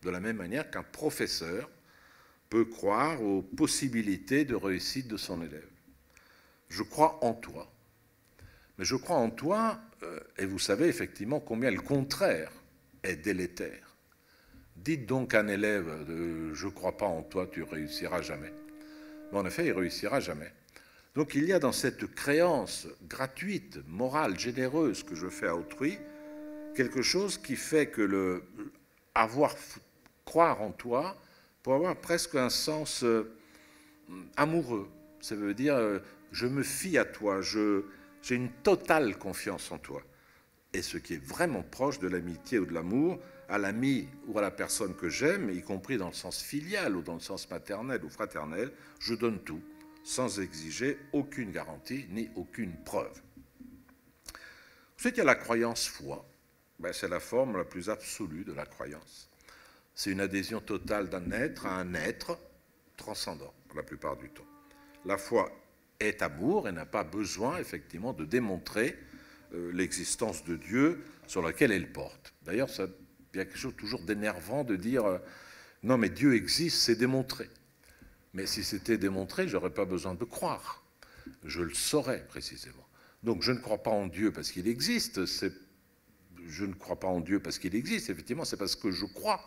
Speaker 1: de la même manière qu'un professeur peut croire aux possibilités de réussite de son élève. Je crois en toi. Mais je crois en toi, euh, et vous savez effectivement combien le contraire est délétère. Dites donc à un élève, euh, je ne crois pas en toi, tu réussiras jamais. Mais en effet, il réussira jamais. Donc il y a dans cette créance gratuite, morale, généreuse que je fais à autrui, quelque chose qui fait que le avoir croire en toi pour avoir presque un sens euh, amoureux. Ça veut dire je me fie à toi, j'ai une totale confiance en toi. Et ce qui est vraiment proche de l'amitié ou de l'amour, à l'ami ou à la personne que j'aime, y compris dans le sens filial ou dans le sens maternel ou fraternel, je donne tout, sans exiger aucune garantie ni aucune preuve. Ensuite, il y a la croyance foi. Ben, c'est la forme la plus absolue de la croyance. C'est une adhésion totale d'un être à un être transcendant, la plupart du temps. La foi est amour et n'a pas besoin effectivement de démontrer euh, l'existence de Dieu sur laquelle elle porte. D'ailleurs, il y a quelque chose toujours d'énervant de dire euh, non mais Dieu existe, c'est démontré. Mais si c'était démontré, j'aurais pas besoin de croire. Je le saurais précisément. Donc je ne crois pas en Dieu parce qu'il existe. Je ne crois pas en Dieu parce qu'il existe. Effectivement, c'est parce que je crois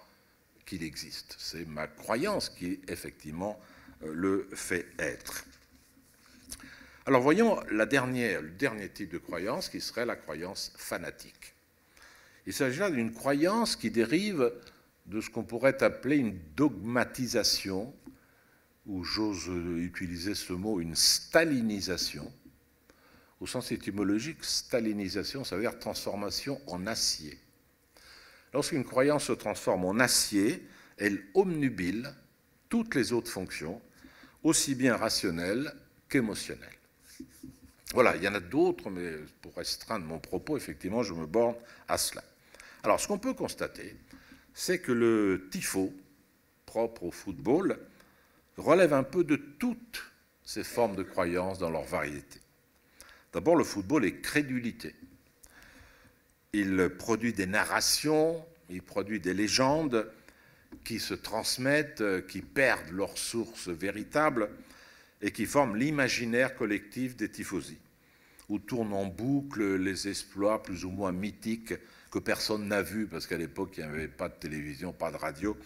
Speaker 1: qu'il existe. C'est ma croyance qui effectivement euh, le fait être. Alors voyons la dernière, le dernier type de croyance qui serait la croyance fanatique. Il s'agit là d'une croyance qui dérive de ce qu'on pourrait appeler une dogmatisation, ou j'ose utiliser ce mot, une stalinisation. Au sens étymologique, stalinisation, ça veut dire transformation en acier. Lorsqu'une croyance se transforme en acier, elle omnubile toutes les autres fonctions, aussi bien rationnelles qu'émotionnelles. Voilà, il y en a d'autres, mais pour restreindre mon propos, effectivement, je me borne à cela. Alors, ce qu'on peut constater, c'est que le tifo, propre au football, relève un peu de toutes ces formes de croyances dans leur variété. D'abord, le football est crédulité. Il produit des narrations, il produit des légendes qui se transmettent, qui perdent leur source véritable et qui forment l'imaginaire collectif des tifosi, où tournent en boucle les exploits plus ou moins mythiques que personne n'a vus, parce qu'à l'époque, il n'y avait pas de télévision, pas de radio.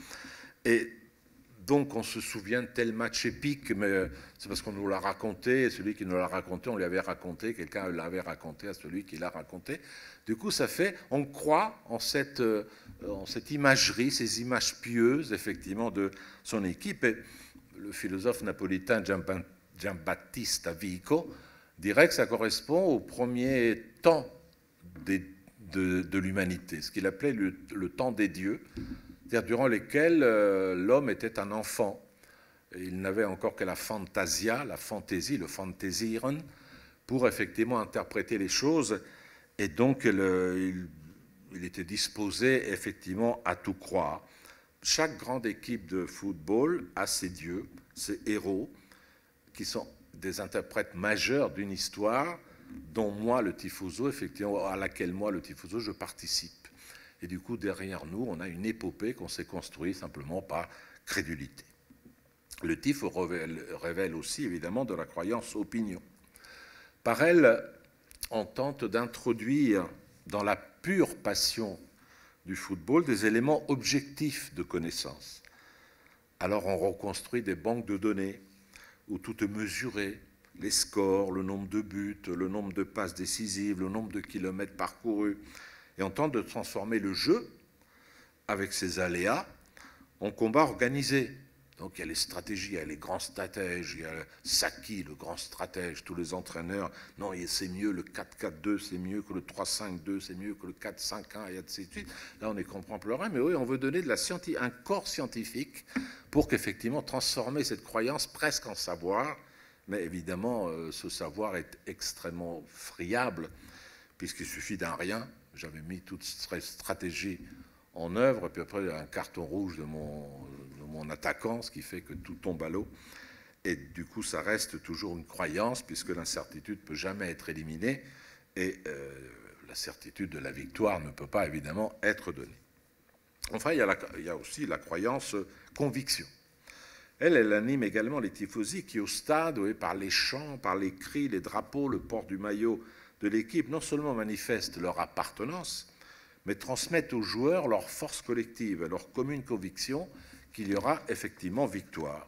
Speaker 1: Et donc, on se souvient de tel match épique, mais c'est parce qu'on nous l'a raconté, et celui qui nous l'a raconté, on lui avait raconté, quelqu'un l'avait raconté à celui qui l'a raconté. Du coup, ça fait, on croit en cette, euh, en cette imagerie, ces images pieuses, effectivement, de son équipe. Et le philosophe napolitain Giambattista Vico dirait que ça correspond au premier temps de, l'humanité, ce qu'il appelait le, temps des dieux, c'est-à-dire durant lesquels euh, l'homme était un enfant. il n'avait encore que la fantasia, la fantaisie, le fantasieren, pour effectivement interpréter les choses, et donc il, il était disposé effectivement à tout croire chaque grande équipe de football a ses dieux, ses héros, qui sont des interprètes majeurs d'une histoire dont moi, le tifoso, effectivement, à laquelle moi, le tifoso, je participe. Et du coup, derrière nous, on a une épopée qu'on s'est construite simplement par crédulité. Le tifo révèle, aussi évidemment de la croyance opinion. Par elle, on tente d'introduire dans la pure passion du football des éléments objectifs de connaissance. Alors on reconstruit des banques de données où tout est mesuré, les scores, le nombre de buts, le nombre de passes décisives, le nombre de kilomètres parcourus, et on tente de transformer le jeu, avec ses aléas, en combat organisé. Donc il y a les stratégies, il y a les grands stratèges, il y a Saki, le grand stratège, tous les entraîneurs. Non, c'est mieux le 4-4-2, c'est mieux que le 3-5-2, c'est mieux que le 4-5-1, et ainsi de suite. Là, on ne comprend plus rien, mais oui, on veut donner de la un corps scientifique pour qu'effectivement transformer cette croyance presque en savoir. Mais évidemment, euh, ce savoir est extrêmement friable, puisqu'il suffit d'un rien. J'avais mis toute cette stratégie en œuvre, puis après un carton rouge de mon, attaquant, ce qui fait que tout tombe à l'eau. Et du coup, ça reste toujours une croyance, puisque l'incertitude ne peut jamais être éliminée, et euh, la certitude de la victoire ne peut pas évidemment être donnée. Enfin, il y, a il y a aussi la croyance conviction. Elle, elle anime également les tifosi qui, au stade, par les chants, par les cris, les drapeaux, le port du maillot de l'équipe, non seulement manifestent leur appartenance, mais transmettent aux joueurs leur force collective, leur commune conviction qu'il y aura effectivement victoire.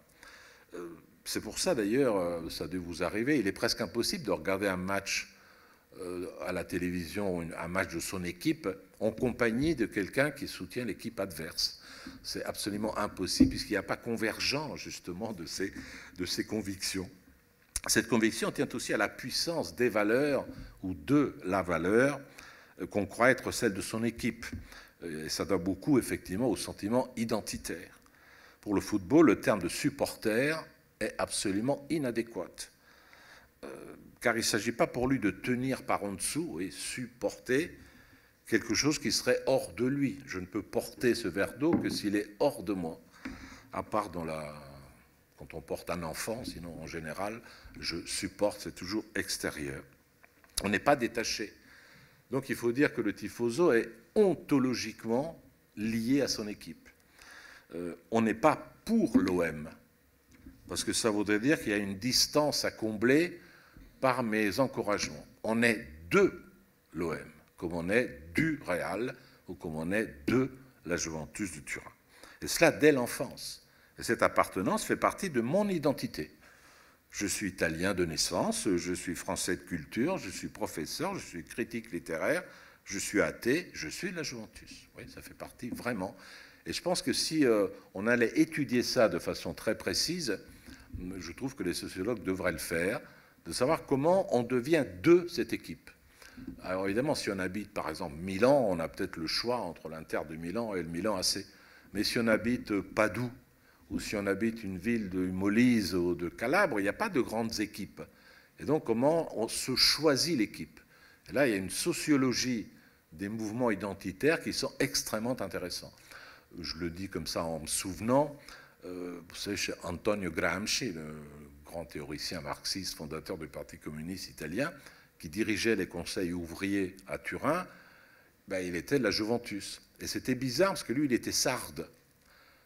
Speaker 1: Euh, c'est pour ça d'ailleurs, euh, ça dû vous arriver, il est presque impossible de regarder un match euh, à la télévision, un match de son équipe, en compagnie de quelqu'un qui soutient l'équipe adverse. C'est absolument impossible puisqu'il n'y a pas convergence justement de ces, de ces convictions. Cette conviction tient aussi à la puissance des valeurs ou de la valeur qu'on croit être celle de son équipe. Et ça doit beaucoup effectivement au sentiment identitaire. Pour le football, le terme de supporter est absolument inadéquat. Euh, car il ne s'agit pas pour lui de tenir par en dessous et supporter quelque chose qui serait hors de lui. Je ne peux porter ce verre d'eau que s'il est hors de moi, à part quand on porte un enfant, sinon en général, je supporte, c'est toujours extérieur. On n'est pas détaché. Donc il faut dire que le tifoso est ontologiquement lié à son équipe. Euh, on n'est pas pour l'OM, parce que ça voudrait dire qu'il y a une distance à combler par mes encouragements. On est de l'OM, comme on est du Real ou comme on est de la Juventus de Turin. Et cela dès l'enfance. Et cette appartenance fait partie de mon identité. Je suis italien de naissance, je suis français de culture, je suis professeur, je suis critique littéraire, je suis athée, je suis de la Juventus. Oui, ça fait partie vraiment. Et je pense que si euh, on allait étudier ça de façon très précise, je trouve que les sociologues devraient le faire, de savoir comment on devient de cette équipe. Alors évidemment, si on habite par exemple Milan, on a peut-être le choix entre l'Inter de Milan et le Milan AC. Mais si on habite Padoue, ou si on habite une ville de Molise ou de Calabre, il n'y a pas de grandes équipes. Et donc comment on se choisit l'équipe? Et là, il y a une sociologie des mouvements identitaires qui sont extrêmement intéressants je le dis comme ça en me souvenant, euh, vous savez, chez Antonio Gramsci, le grand théoricien marxiste, fondateur du Parti communiste italien, qui dirigeait les conseils ouvriers à Turin, ben, il était de la Juventus. Et c'était bizarre parce que lui, il était sarde.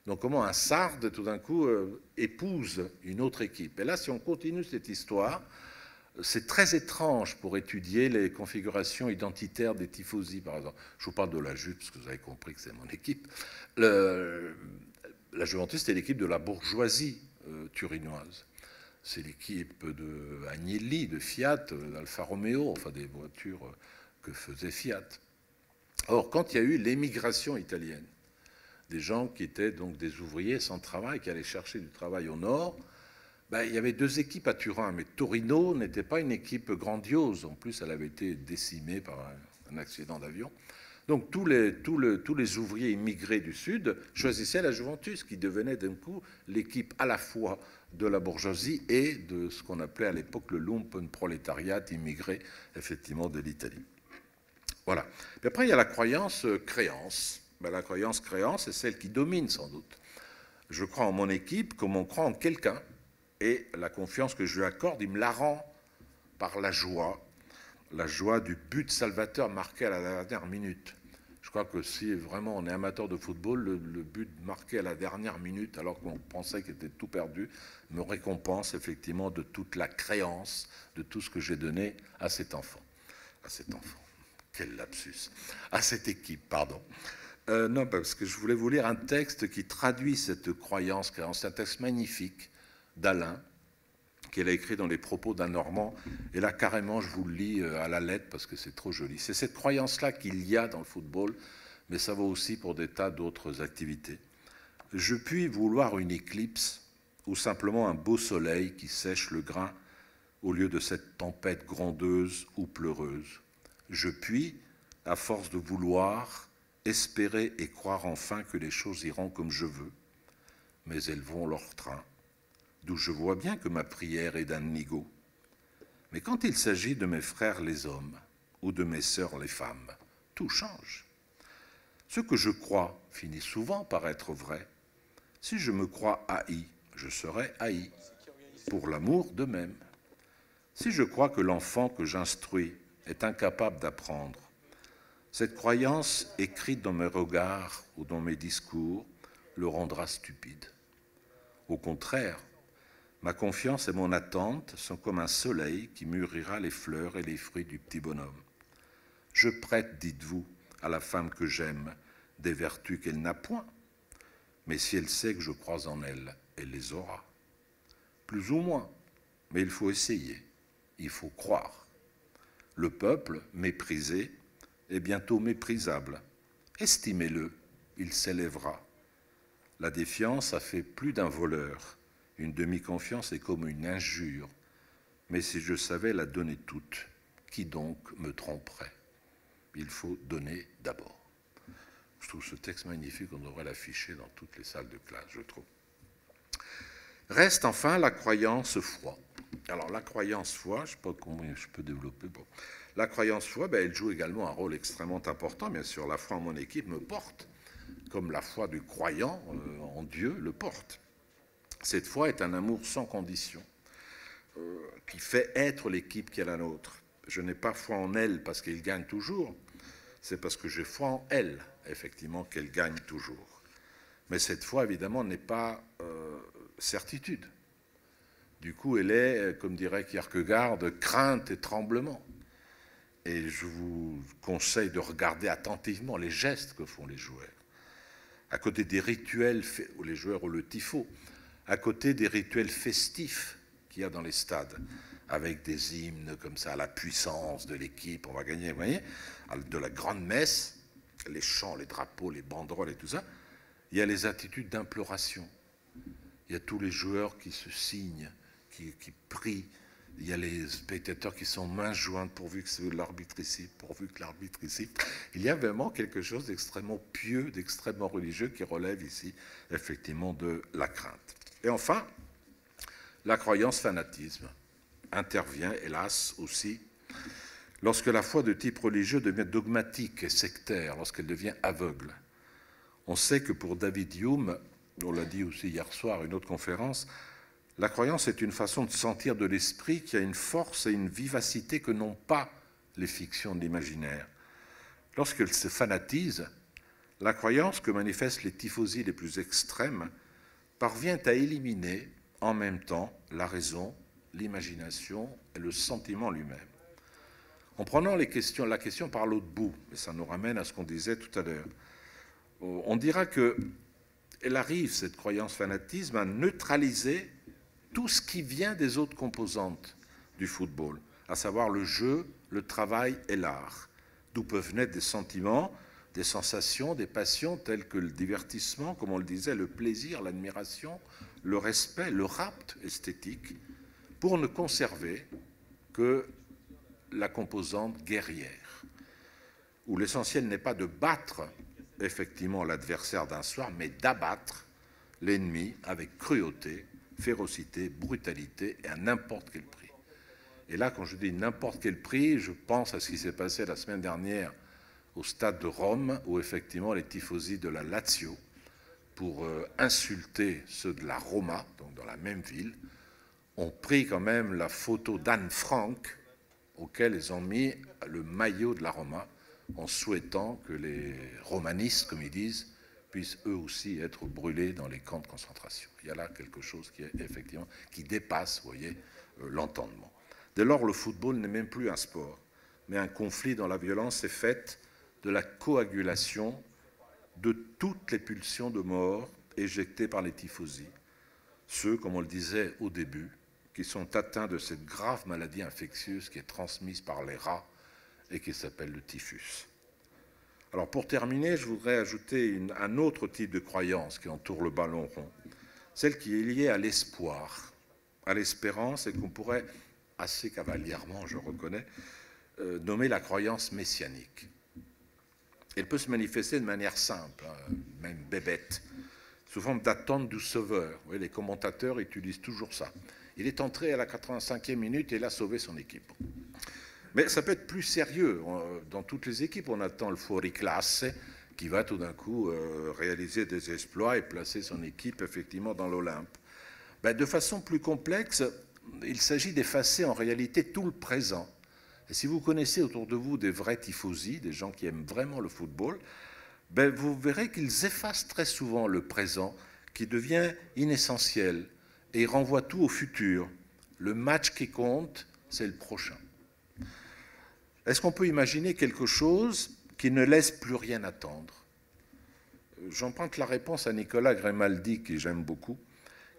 Speaker 1: Donc comment un sarde, tout d'un coup, euh, épouse une autre équipe? Et là, si on continue cette histoire, c'est très étrange pour étudier les configurations identitaires des tifosi, par exemple. Je vous parle de la Juve, parce que vous avez compris que c'est mon équipe. la Juventus, c'est l'équipe de la bourgeoisie euh, turinoise. C'est l'équipe de Agnelli, de Fiat, d'Alfa Romeo, enfin des voitures que faisait Fiat. Or, quand il y a eu l'émigration italienne, des gens qui étaient donc des ouvriers sans travail, qui allaient chercher du travail au nord, ben, il y avait deux équipes à Turin, mais Torino n'était pas une équipe grandiose. En plus, elle avait été décimée par un, accident d'avion. Donc tous les, tous, tous les, ouvriers immigrés du Sud choisissaient la Juventus, qui devenait d'un coup l'équipe à la fois de la bourgeoisie et de ce qu'on appelait à l'époque le lumpenprolétariat immigré, effectivement, de l'Italie. Voilà. Et après, il y a la croyance euh, créance. Ben, la croyance créance, c'est celle qui domine sans doute. Je crois en mon équipe comme on croit en quelqu'un et la confiance que je lui accorde, il me la rend par la joie, la joie du but salvateur marqué à la dernière minute. Je crois que si vraiment on est amateur de football, le, but marqué à la dernière minute, alors qu'on pensait qu'il était tout perdu, me récompense effectivement de toute la créance, de tout ce que j'ai donné à cet enfant. À cet enfant. Quel lapsus. À cette équipe, pardon. Euh, non, parce que je voulais vous lire un texte qui traduit cette croyance. C'est un texte magnifique d'Alain, qu'elle a écrit dans les propos d'un Normand. Et là, carrément, je vous le lis euh, à la lettre parce que c'est trop joli. C'est cette croyance-là qu'il y a dans le football, mais ça vaut aussi pour des tas d'autres activités. Je puis vouloir une éclipse ou simplement un beau soleil qui sèche le grain au lieu de cette tempête grondeuse ou pleureuse. Je puis, à force de vouloir, espérer et croire enfin que les choses iront comme je veux, mais elles vont leur train d'où je vois bien que ma prière est d'un nigo. Mais quand il s'agit de mes frères les hommes ou de mes sœurs les femmes, tout change. Ce que je crois finit souvent par être vrai. Si je me crois haï, je serai haï. Pour l'amour de même. Si je crois que l'enfant que j'instruis est incapable d'apprendre, cette croyance écrite dans mes regards ou dans mes discours le rendra stupide. Au contraire, Ma confiance et mon attente sont comme un soleil qui mûrira les fleurs et les fruits du petit bonhomme. Je prête, dites-vous, à la femme que j'aime des vertus qu'elle n'a point, mais si elle sait que je crois en elle, elle les aura. Plus ou moins, mais il faut essayer, il faut croire. Le peuple, méprisé, est bientôt méprisable. Estimez-le, il s'élèvera. La défiance a fait plus d'un voleur une demi-confiance est comme une injure. Mais si je savais la donner toute, qui donc me tromperait? Il faut donner d'abord. Je trouve ce texte magnifique, on devrait l'afficher dans toutes les salles de classe, je trouve. Reste enfin la croyance foi. Alors la croyance foi, je ne sais pas comment je peux développer. La croyance foi, ben, elle joue également un rôle extrêmement important. Bien sûr, la foi en mon équipe me porte, comme la foi du croyant euh, en Dieu le porte. Cette foi est un amour sans condition, euh, qui fait être l'équipe qui est la nôtre. Je n'ai pas foi en elle parce qu'elle gagne toujours, c'est parce que j'ai foi en elle, effectivement, qu'elle gagne toujours. Mais cette foi, évidemment, n'est pas euh, certitude. Du coup, elle est, comme dirait Kierkegaard, crainte et tremblement. Et je vous conseille de regarder attentivement les gestes que font les joueurs. À côté des rituels, où les joueurs ont le tifo, à côté des rituels festifs qu'il y a dans les stades, avec des hymnes comme ça, la puissance de l'équipe, on va gagner, vous voyez, de la grande messe, les chants, les drapeaux, les banderoles et tout ça, il y a les attitudes d'imploration. Il y a tous les joueurs qui se signent, qui, prient. Il y a les spectateurs qui sont mains jointes pourvu que l'arbitre ici, pourvu que l'arbitre ici. Il y a vraiment quelque chose d'extrêmement pieux, d'extrêmement religieux qui relève ici effectivement de la crainte. Et enfin, la croyance fanatisme intervient, hélas, aussi lorsque la foi de type religieux devient dogmatique et sectaire, lorsqu'elle devient aveugle. On sait que pour David Hume, on l'a dit aussi hier soir à une autre conférence, la croyance est une façon de sentir de l'esprit qui a une force et une vivacité que n'ont pas les fictions de l'imaginaire. Lorsqu'elle se fanatise, la croyance que manifestent les typhosies les plus extrêmes parvient à éliminer en même temps la raison, l'imagination et le sentiment lui-même. En prenant la question par l'autre bout, et ça nous ramène à ce qu'on disait tout à l'heure, on dira que elle arrive, cette croyance fanatisme, à neutraliser tout ce qui vient des autres composantes du football, à savoir le jeu, le travail et l'art, d'où peuvent naître des sentiments des sensations, des passions telles que le divertissement, comme on le disait, le plaisir, l'admiration, le respect, le rapt esthétique, pour ne conserver que la composante guerrière, où l'essentiel n'est pas de battre effectivement l'adversaire d'un soir, mais d'abattre l'ennemi avec cruauté, férocité, brutalité et à n'importe quel prix. Et là, quand je dis n'importe quel prix, je pense à ce qui s'est passé la semaine dernière au stade de Rome, où effectivement les tifosi de la Lazio, pour euh, insulter ceux de la Roma, donc dans la même ville, ont pris quand même la photo d'Anne Frank, auquel ils ont mis le maillot de la Roma, en souhaitant que les romanistes, comme ils disent, puissent eux aussi être brûlés dans les camps de concentration. Il y a là quelque chose qui est effectivement qui dépasse, voyez, euh, l'entendement. Dès lors, le football n'est même plus un sport, mais un conflit dont la violence est faite de la coagulation de toutes les pulsions de mort éjectées par les tifosi, ceux, comme on le disait au début, qui sont atteints de cette grave maladie infectieuse qui est transmise par les rats et qui s'appelle le typhus. Alors pour terminer, je voudrais ajouter un autre type de croyance qui entoure le ballon rond, celle qui est liée à l'espoir, à l'espérance et qu'on pourrait assez cavalièrement, je reconnais, euh, nommer la croyance messianique. Elle peut se manifester de manière simple, hein, même bébête, sous forme d'attente du sauveur. les commentateurs utilisent toujours ça. Il est entré à la 85e minute et il a sauvé son équipe. Mais ça peut être plus sérieux. Dans toutes les équipes, on attend le Fuori classe qui va tout d'un coup euh, réaliser des exploits et placer son équipe effectivement dans l'Olympe. Ben, de façon plus complexe, il s'agit d'effacer en réalité tout le présent. Et si vous connaissez autour de vous des vrais tifosi, des gens qui aiment vraiment le football, ben, vous verrez qu'ils effacent très souvent le présent qui devient inessentiel et renvoient tout au futur. Le match qui compte, c'est le prochain. Est-ce qu'on peut imaginer quelque chose qui ne laisse plus rien attendre? J'emprunte la réponse à Nicolas Grimaldi, qui j'aime beaucoup,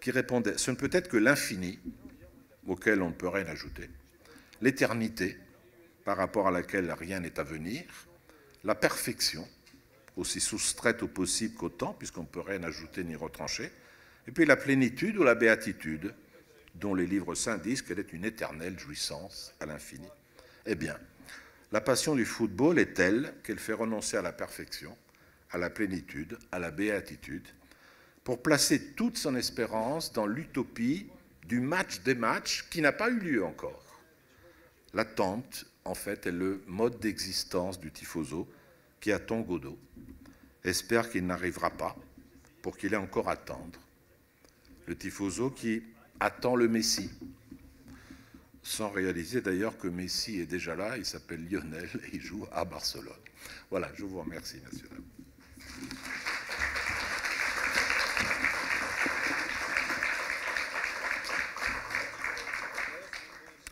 Speaker 1: qui répondait Ce ne peut être que l'infini, auquel on ne peut rien ajouter, l'éternité, par rapport à laquelle rien n'est à venir, la perfection, aussi soustraite au possible qu'au temps, puisqu'on ne peut rien ajouter ni retrancher, et puis la plénitude ou la béatitude, dont les livres saints disent qu'elle est une éternelle jouissance à l'infini. Eh bien, la passion du football est telle qu'elle fait renoncer à la perfection, à la plénitude, à la béatitude, pour placer toute son espérance dans l'utopie du match des matchs qui n'a pas eu lieu encore. L'attente, en fait, est le mode d'existence du tifoso qui attend Godot, espère qu'il n'arrivera pas pour qu'il ait encore à attendre. Le tifoso qui attend le Messie, sans réaliser d'ailleurs que Messi est déjà là, il s'appelle Lionel et il joue à Barcelone. Voilà, je vous remercie, national.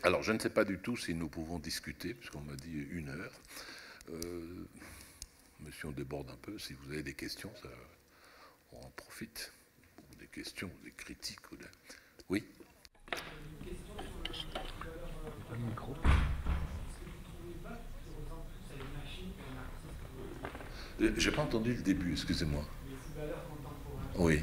Speaker 1: Alors, je ne sais pas du tout si nous pouvons discuter, puisqu'on m'a dit une heure. Euh, monsieur, on déborde un peu. Si vous avez des questions, on en profite. Des questions, des critiques. Ou des... Oui euh, J'ai pas entendu le début, excusez-moi. Oui.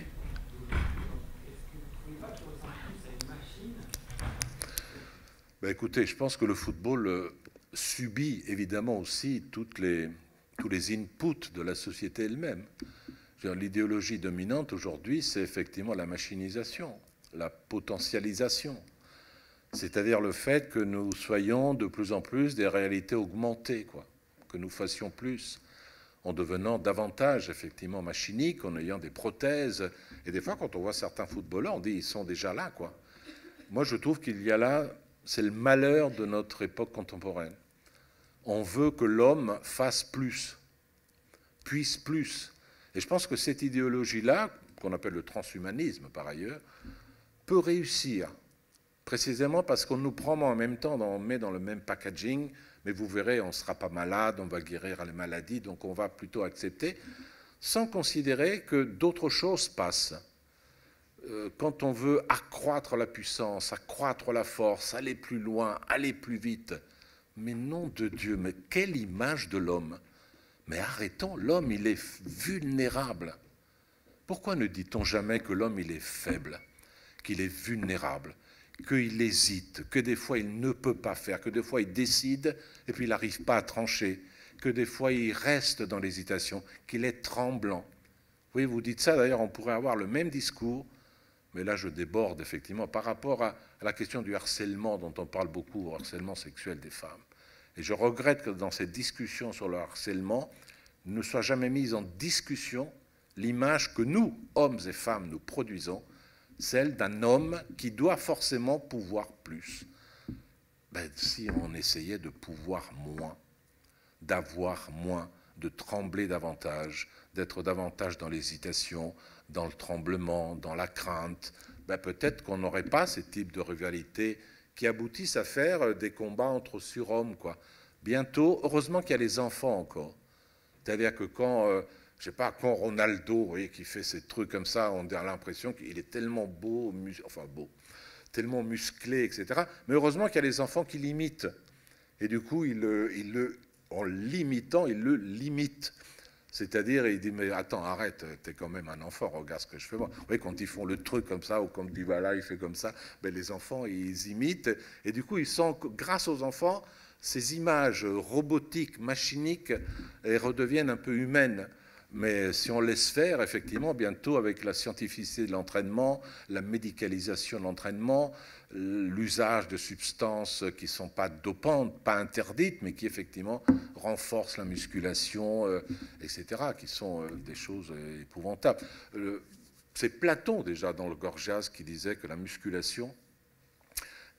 Speaker 1: Ben écoutez, je pense que le football euh, subit évidemment aussi toutes les, tous les inputs de la société elle-même. L'idéologie dominante aujourd'hui, c'est effectivement la machinisation, la potentialisation, c'est-à-dire le fait que nous soyons de plus en plus des réalités augmentées, quoi. que nous fassions plus en devenant davantage effectivement machiniques, en ayant des prothèses. Et des fois, quand on voit certains footballeurs, on dit ils sont déjà là. quoi. Moi, je trouve qu'il y a là, c'est le malheur de notre époque contemporaine. On veut que l'homme fasse plus, puisse plus. Et je pense que cette idéologie-là, qu'on appelle le transhumanisme par ailleurs, peut réussir précisément parce qu'on nous prend en même temps, on met dans le même packaging, mais vous verrez, on ne sera pas malade, on va guérir les maladies, donc on va plutôt accepter, sans considérer que d'autres choses passent. Euh, quand on veut accroître la puissance, accroître la force, aller plus loin, aller plus vite, mais nom de Dieu, mais quelle image de l'homme Mais arrêtons, l'homme, il est vulnérable. Pourquoi ne dit-on jamais que l'homme, il est faible, qu'il est vulnérable qu'il hésite, que des fois il ne peut pas faire, que des fois il décide et puis il n'arrive pas à trancher, que des fois il reste dans l'hésitation, qu'il est tremblant. Oui, vous dites ça, d'ailleurs on pourrait avoir le même discours, mais là je déborde effectivement par rapport à, la question du harcèlement dont on parle beaucoup, harcèlement sexuel des femmes. Et je regrette que dans cette discussion sur le harcèlement, ne soit jamais mise en discussion l'image que nous, hommes et femmes, nous produisons celle d'un homme qui doit forcément pouvoir plus. Ben, si on essayait de pouvoir moins, d'avoir moins, de trembler davantage, d'être davantage dans l'hésitation, dans le tremblement, dans la crainte, ben peut-être qu'on n'aurait pas ces types de rivalités qui aboutissent à faire des combats entre surhommes, quoi. Bientôt, heureusement qu'il y a les enfants encore. C'est-à-dire que quand, euh, pas, quand Ronaldo, voyez, qui fait ces trucs comme ça, on a l'impression qu'il est tellement beau, enfin beau, tellement musclé, etc. Mais heureusement qu'il y a les enfants qui l'imitent. Et du coup, il, il en l'imitant, il le limite. C'est-à-dire, il dit, mais attends, arrête, t'es quand même un enfant, regarde ce que je fais moi. Vous voyez, quand ils font le truc comme ça, ou quand dit, voilà, il fait comme ça, ben, les enfants, ils imitent. Et du coup, ils sont, grâce aux enfants, ces images robotiques, machiniques, elles redeviennent un peu humaines. Mais si on laisse faire, effectivement, bientôt avec la scientificité de l'entraînement, la médicalisation de l'entraînement, l'usage de substances qui ne sont pas dopantes, pas interdites, mais qui effectivement renforcent la musculation, euh, etc., qui sont euh, des choses épouvantables. C'est Platon déjà dans le Gorgias qui disait que la musculation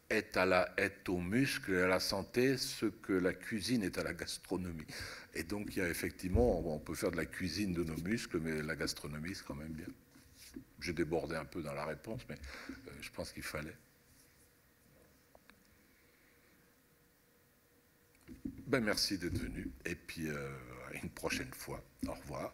Speaker 1: est, à la, est au muscle et à la santé ce que la cuisine est à la gastronomie. Et donc, il y a effectivement, on peut faire de la cuisine de nos muscles, mais la gastronomie, c'est quand même bien. J'ai débordé un peu dans la réponse, mais euh, je pense qu'il fallait. Ben, merci d'être venu. Et puis, euh, une prochaine fois. Au revoir.